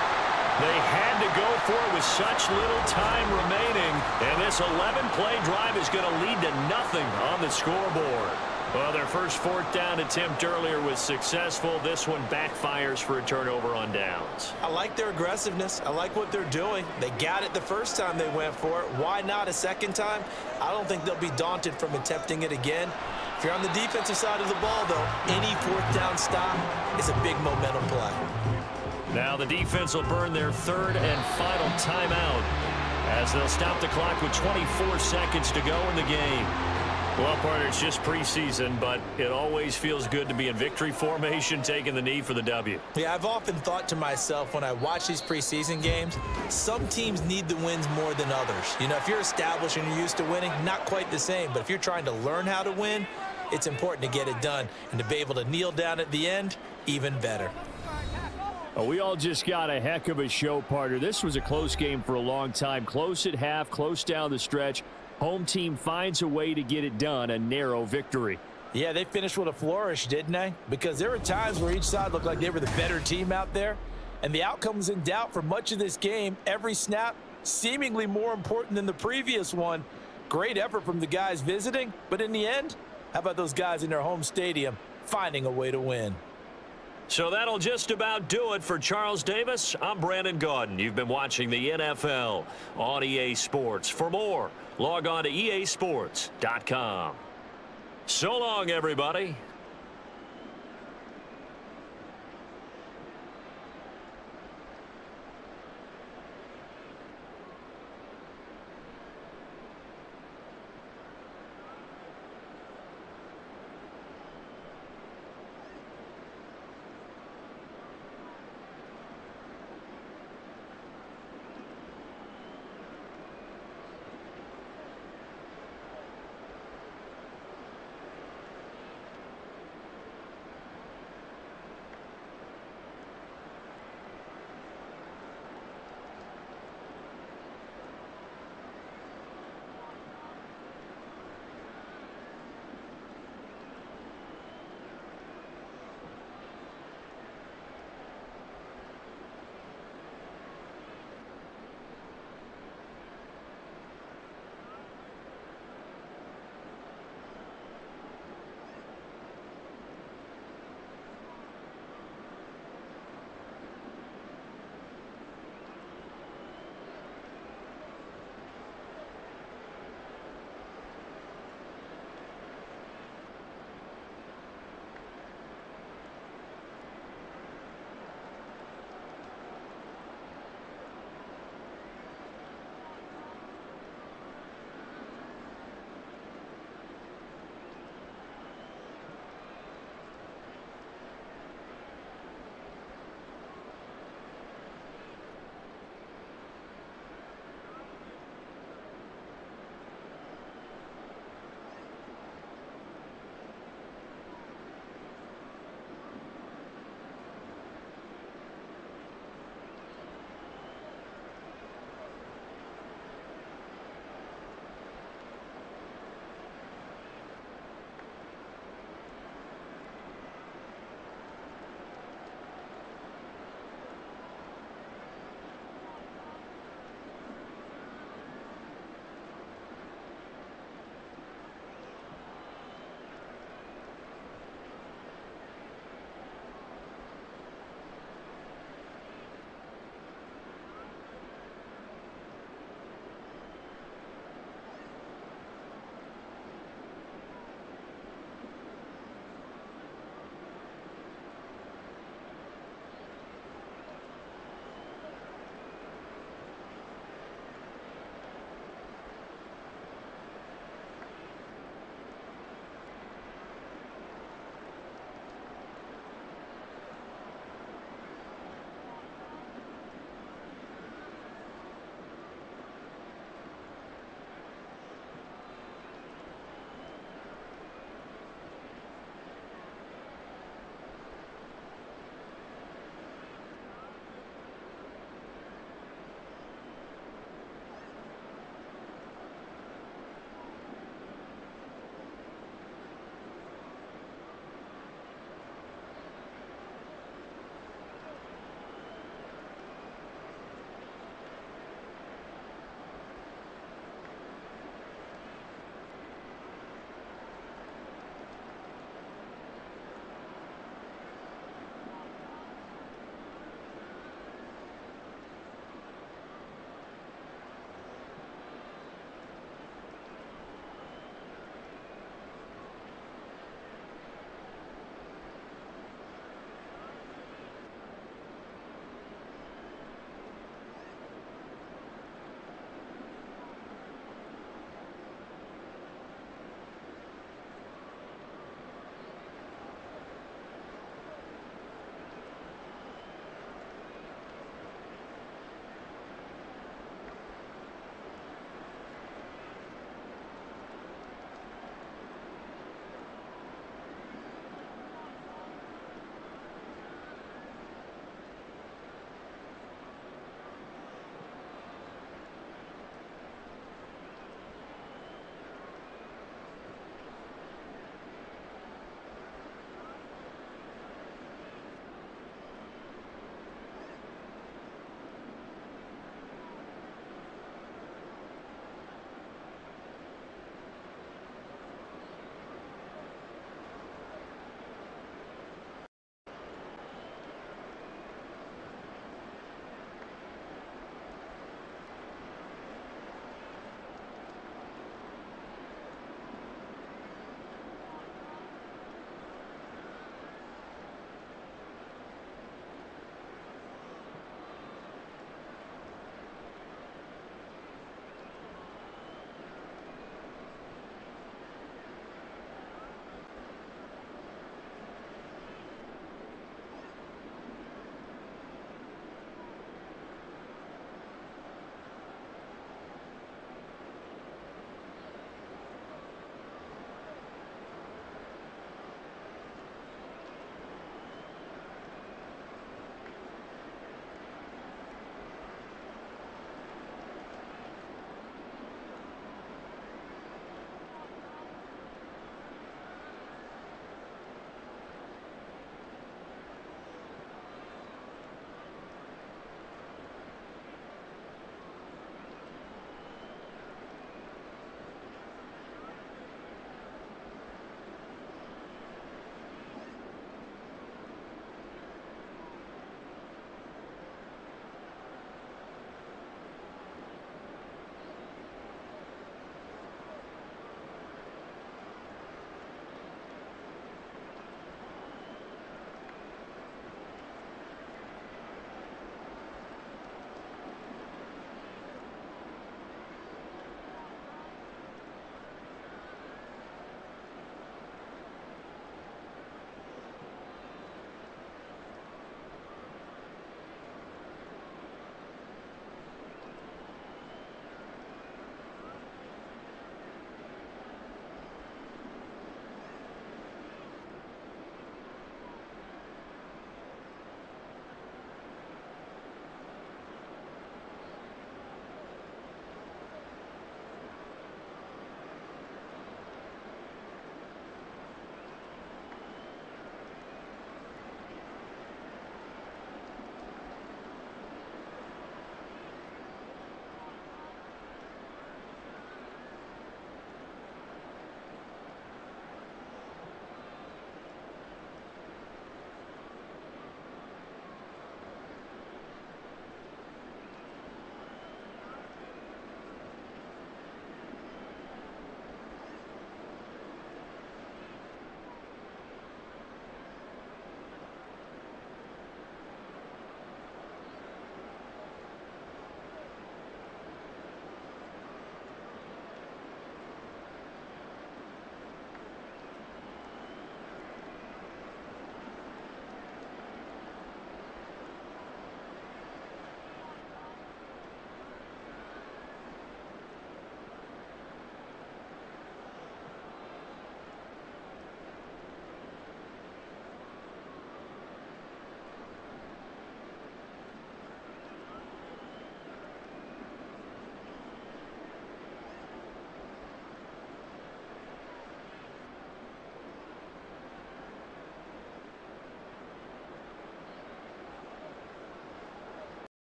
Speaker 2: They had to go for it with such little time remaining, and this 11-play drive is going to lead to nothing on the scoreboard. Well, their first fourth down attempt earlier was successful. This one backfires for a turnover on downs.
Speaker 3: I like their aggressiveness. I like what they're doing. They got it the first time they went for it. Why not a second time? I don't think they'll be daunted from attempting it again. If you're on the defensive side of the ball, though, any fourth down stop is a big momentum play.
Speaker 2: Now the defense will burn their third and final timeout as they'll stop the clock with 24 seconds to go in the game. Well, partner, it's just preseason, but it always feels good to be in victory formation, taking the knee for the W.
Speaker 3: Yeah, I've often thought to myself when I watch these preseason games, some teams need the wins more than others. You know, if you're established and you're used to winning, not quite the same. But if you're trying to learn how to win, it's important to get it done. And to be able to kneel down at the end, even better.
Speaker 2: We all just got a heck of a show, partner. This was a close game for a long time. Close at half, close down the stretch. Home team finds a way to get it done, a narrow victory.
Speaker 3: Yeah, they finished with a flourish, didn't they? Because there were times where each side looked like they were the better team out there, and the outcome was in doubt for much of this game. Every snap seemingly more important than the previous one. Great effort from the guys visiting, but in the end, how about those guys in their home stadium finding a way to win?
Speaker 2: So that'll just about do it for Charles Davis. I'm Brandon Gaudin. You've been watching the NFL on EA Sports. For more, log on to easports.com. So long, everybody.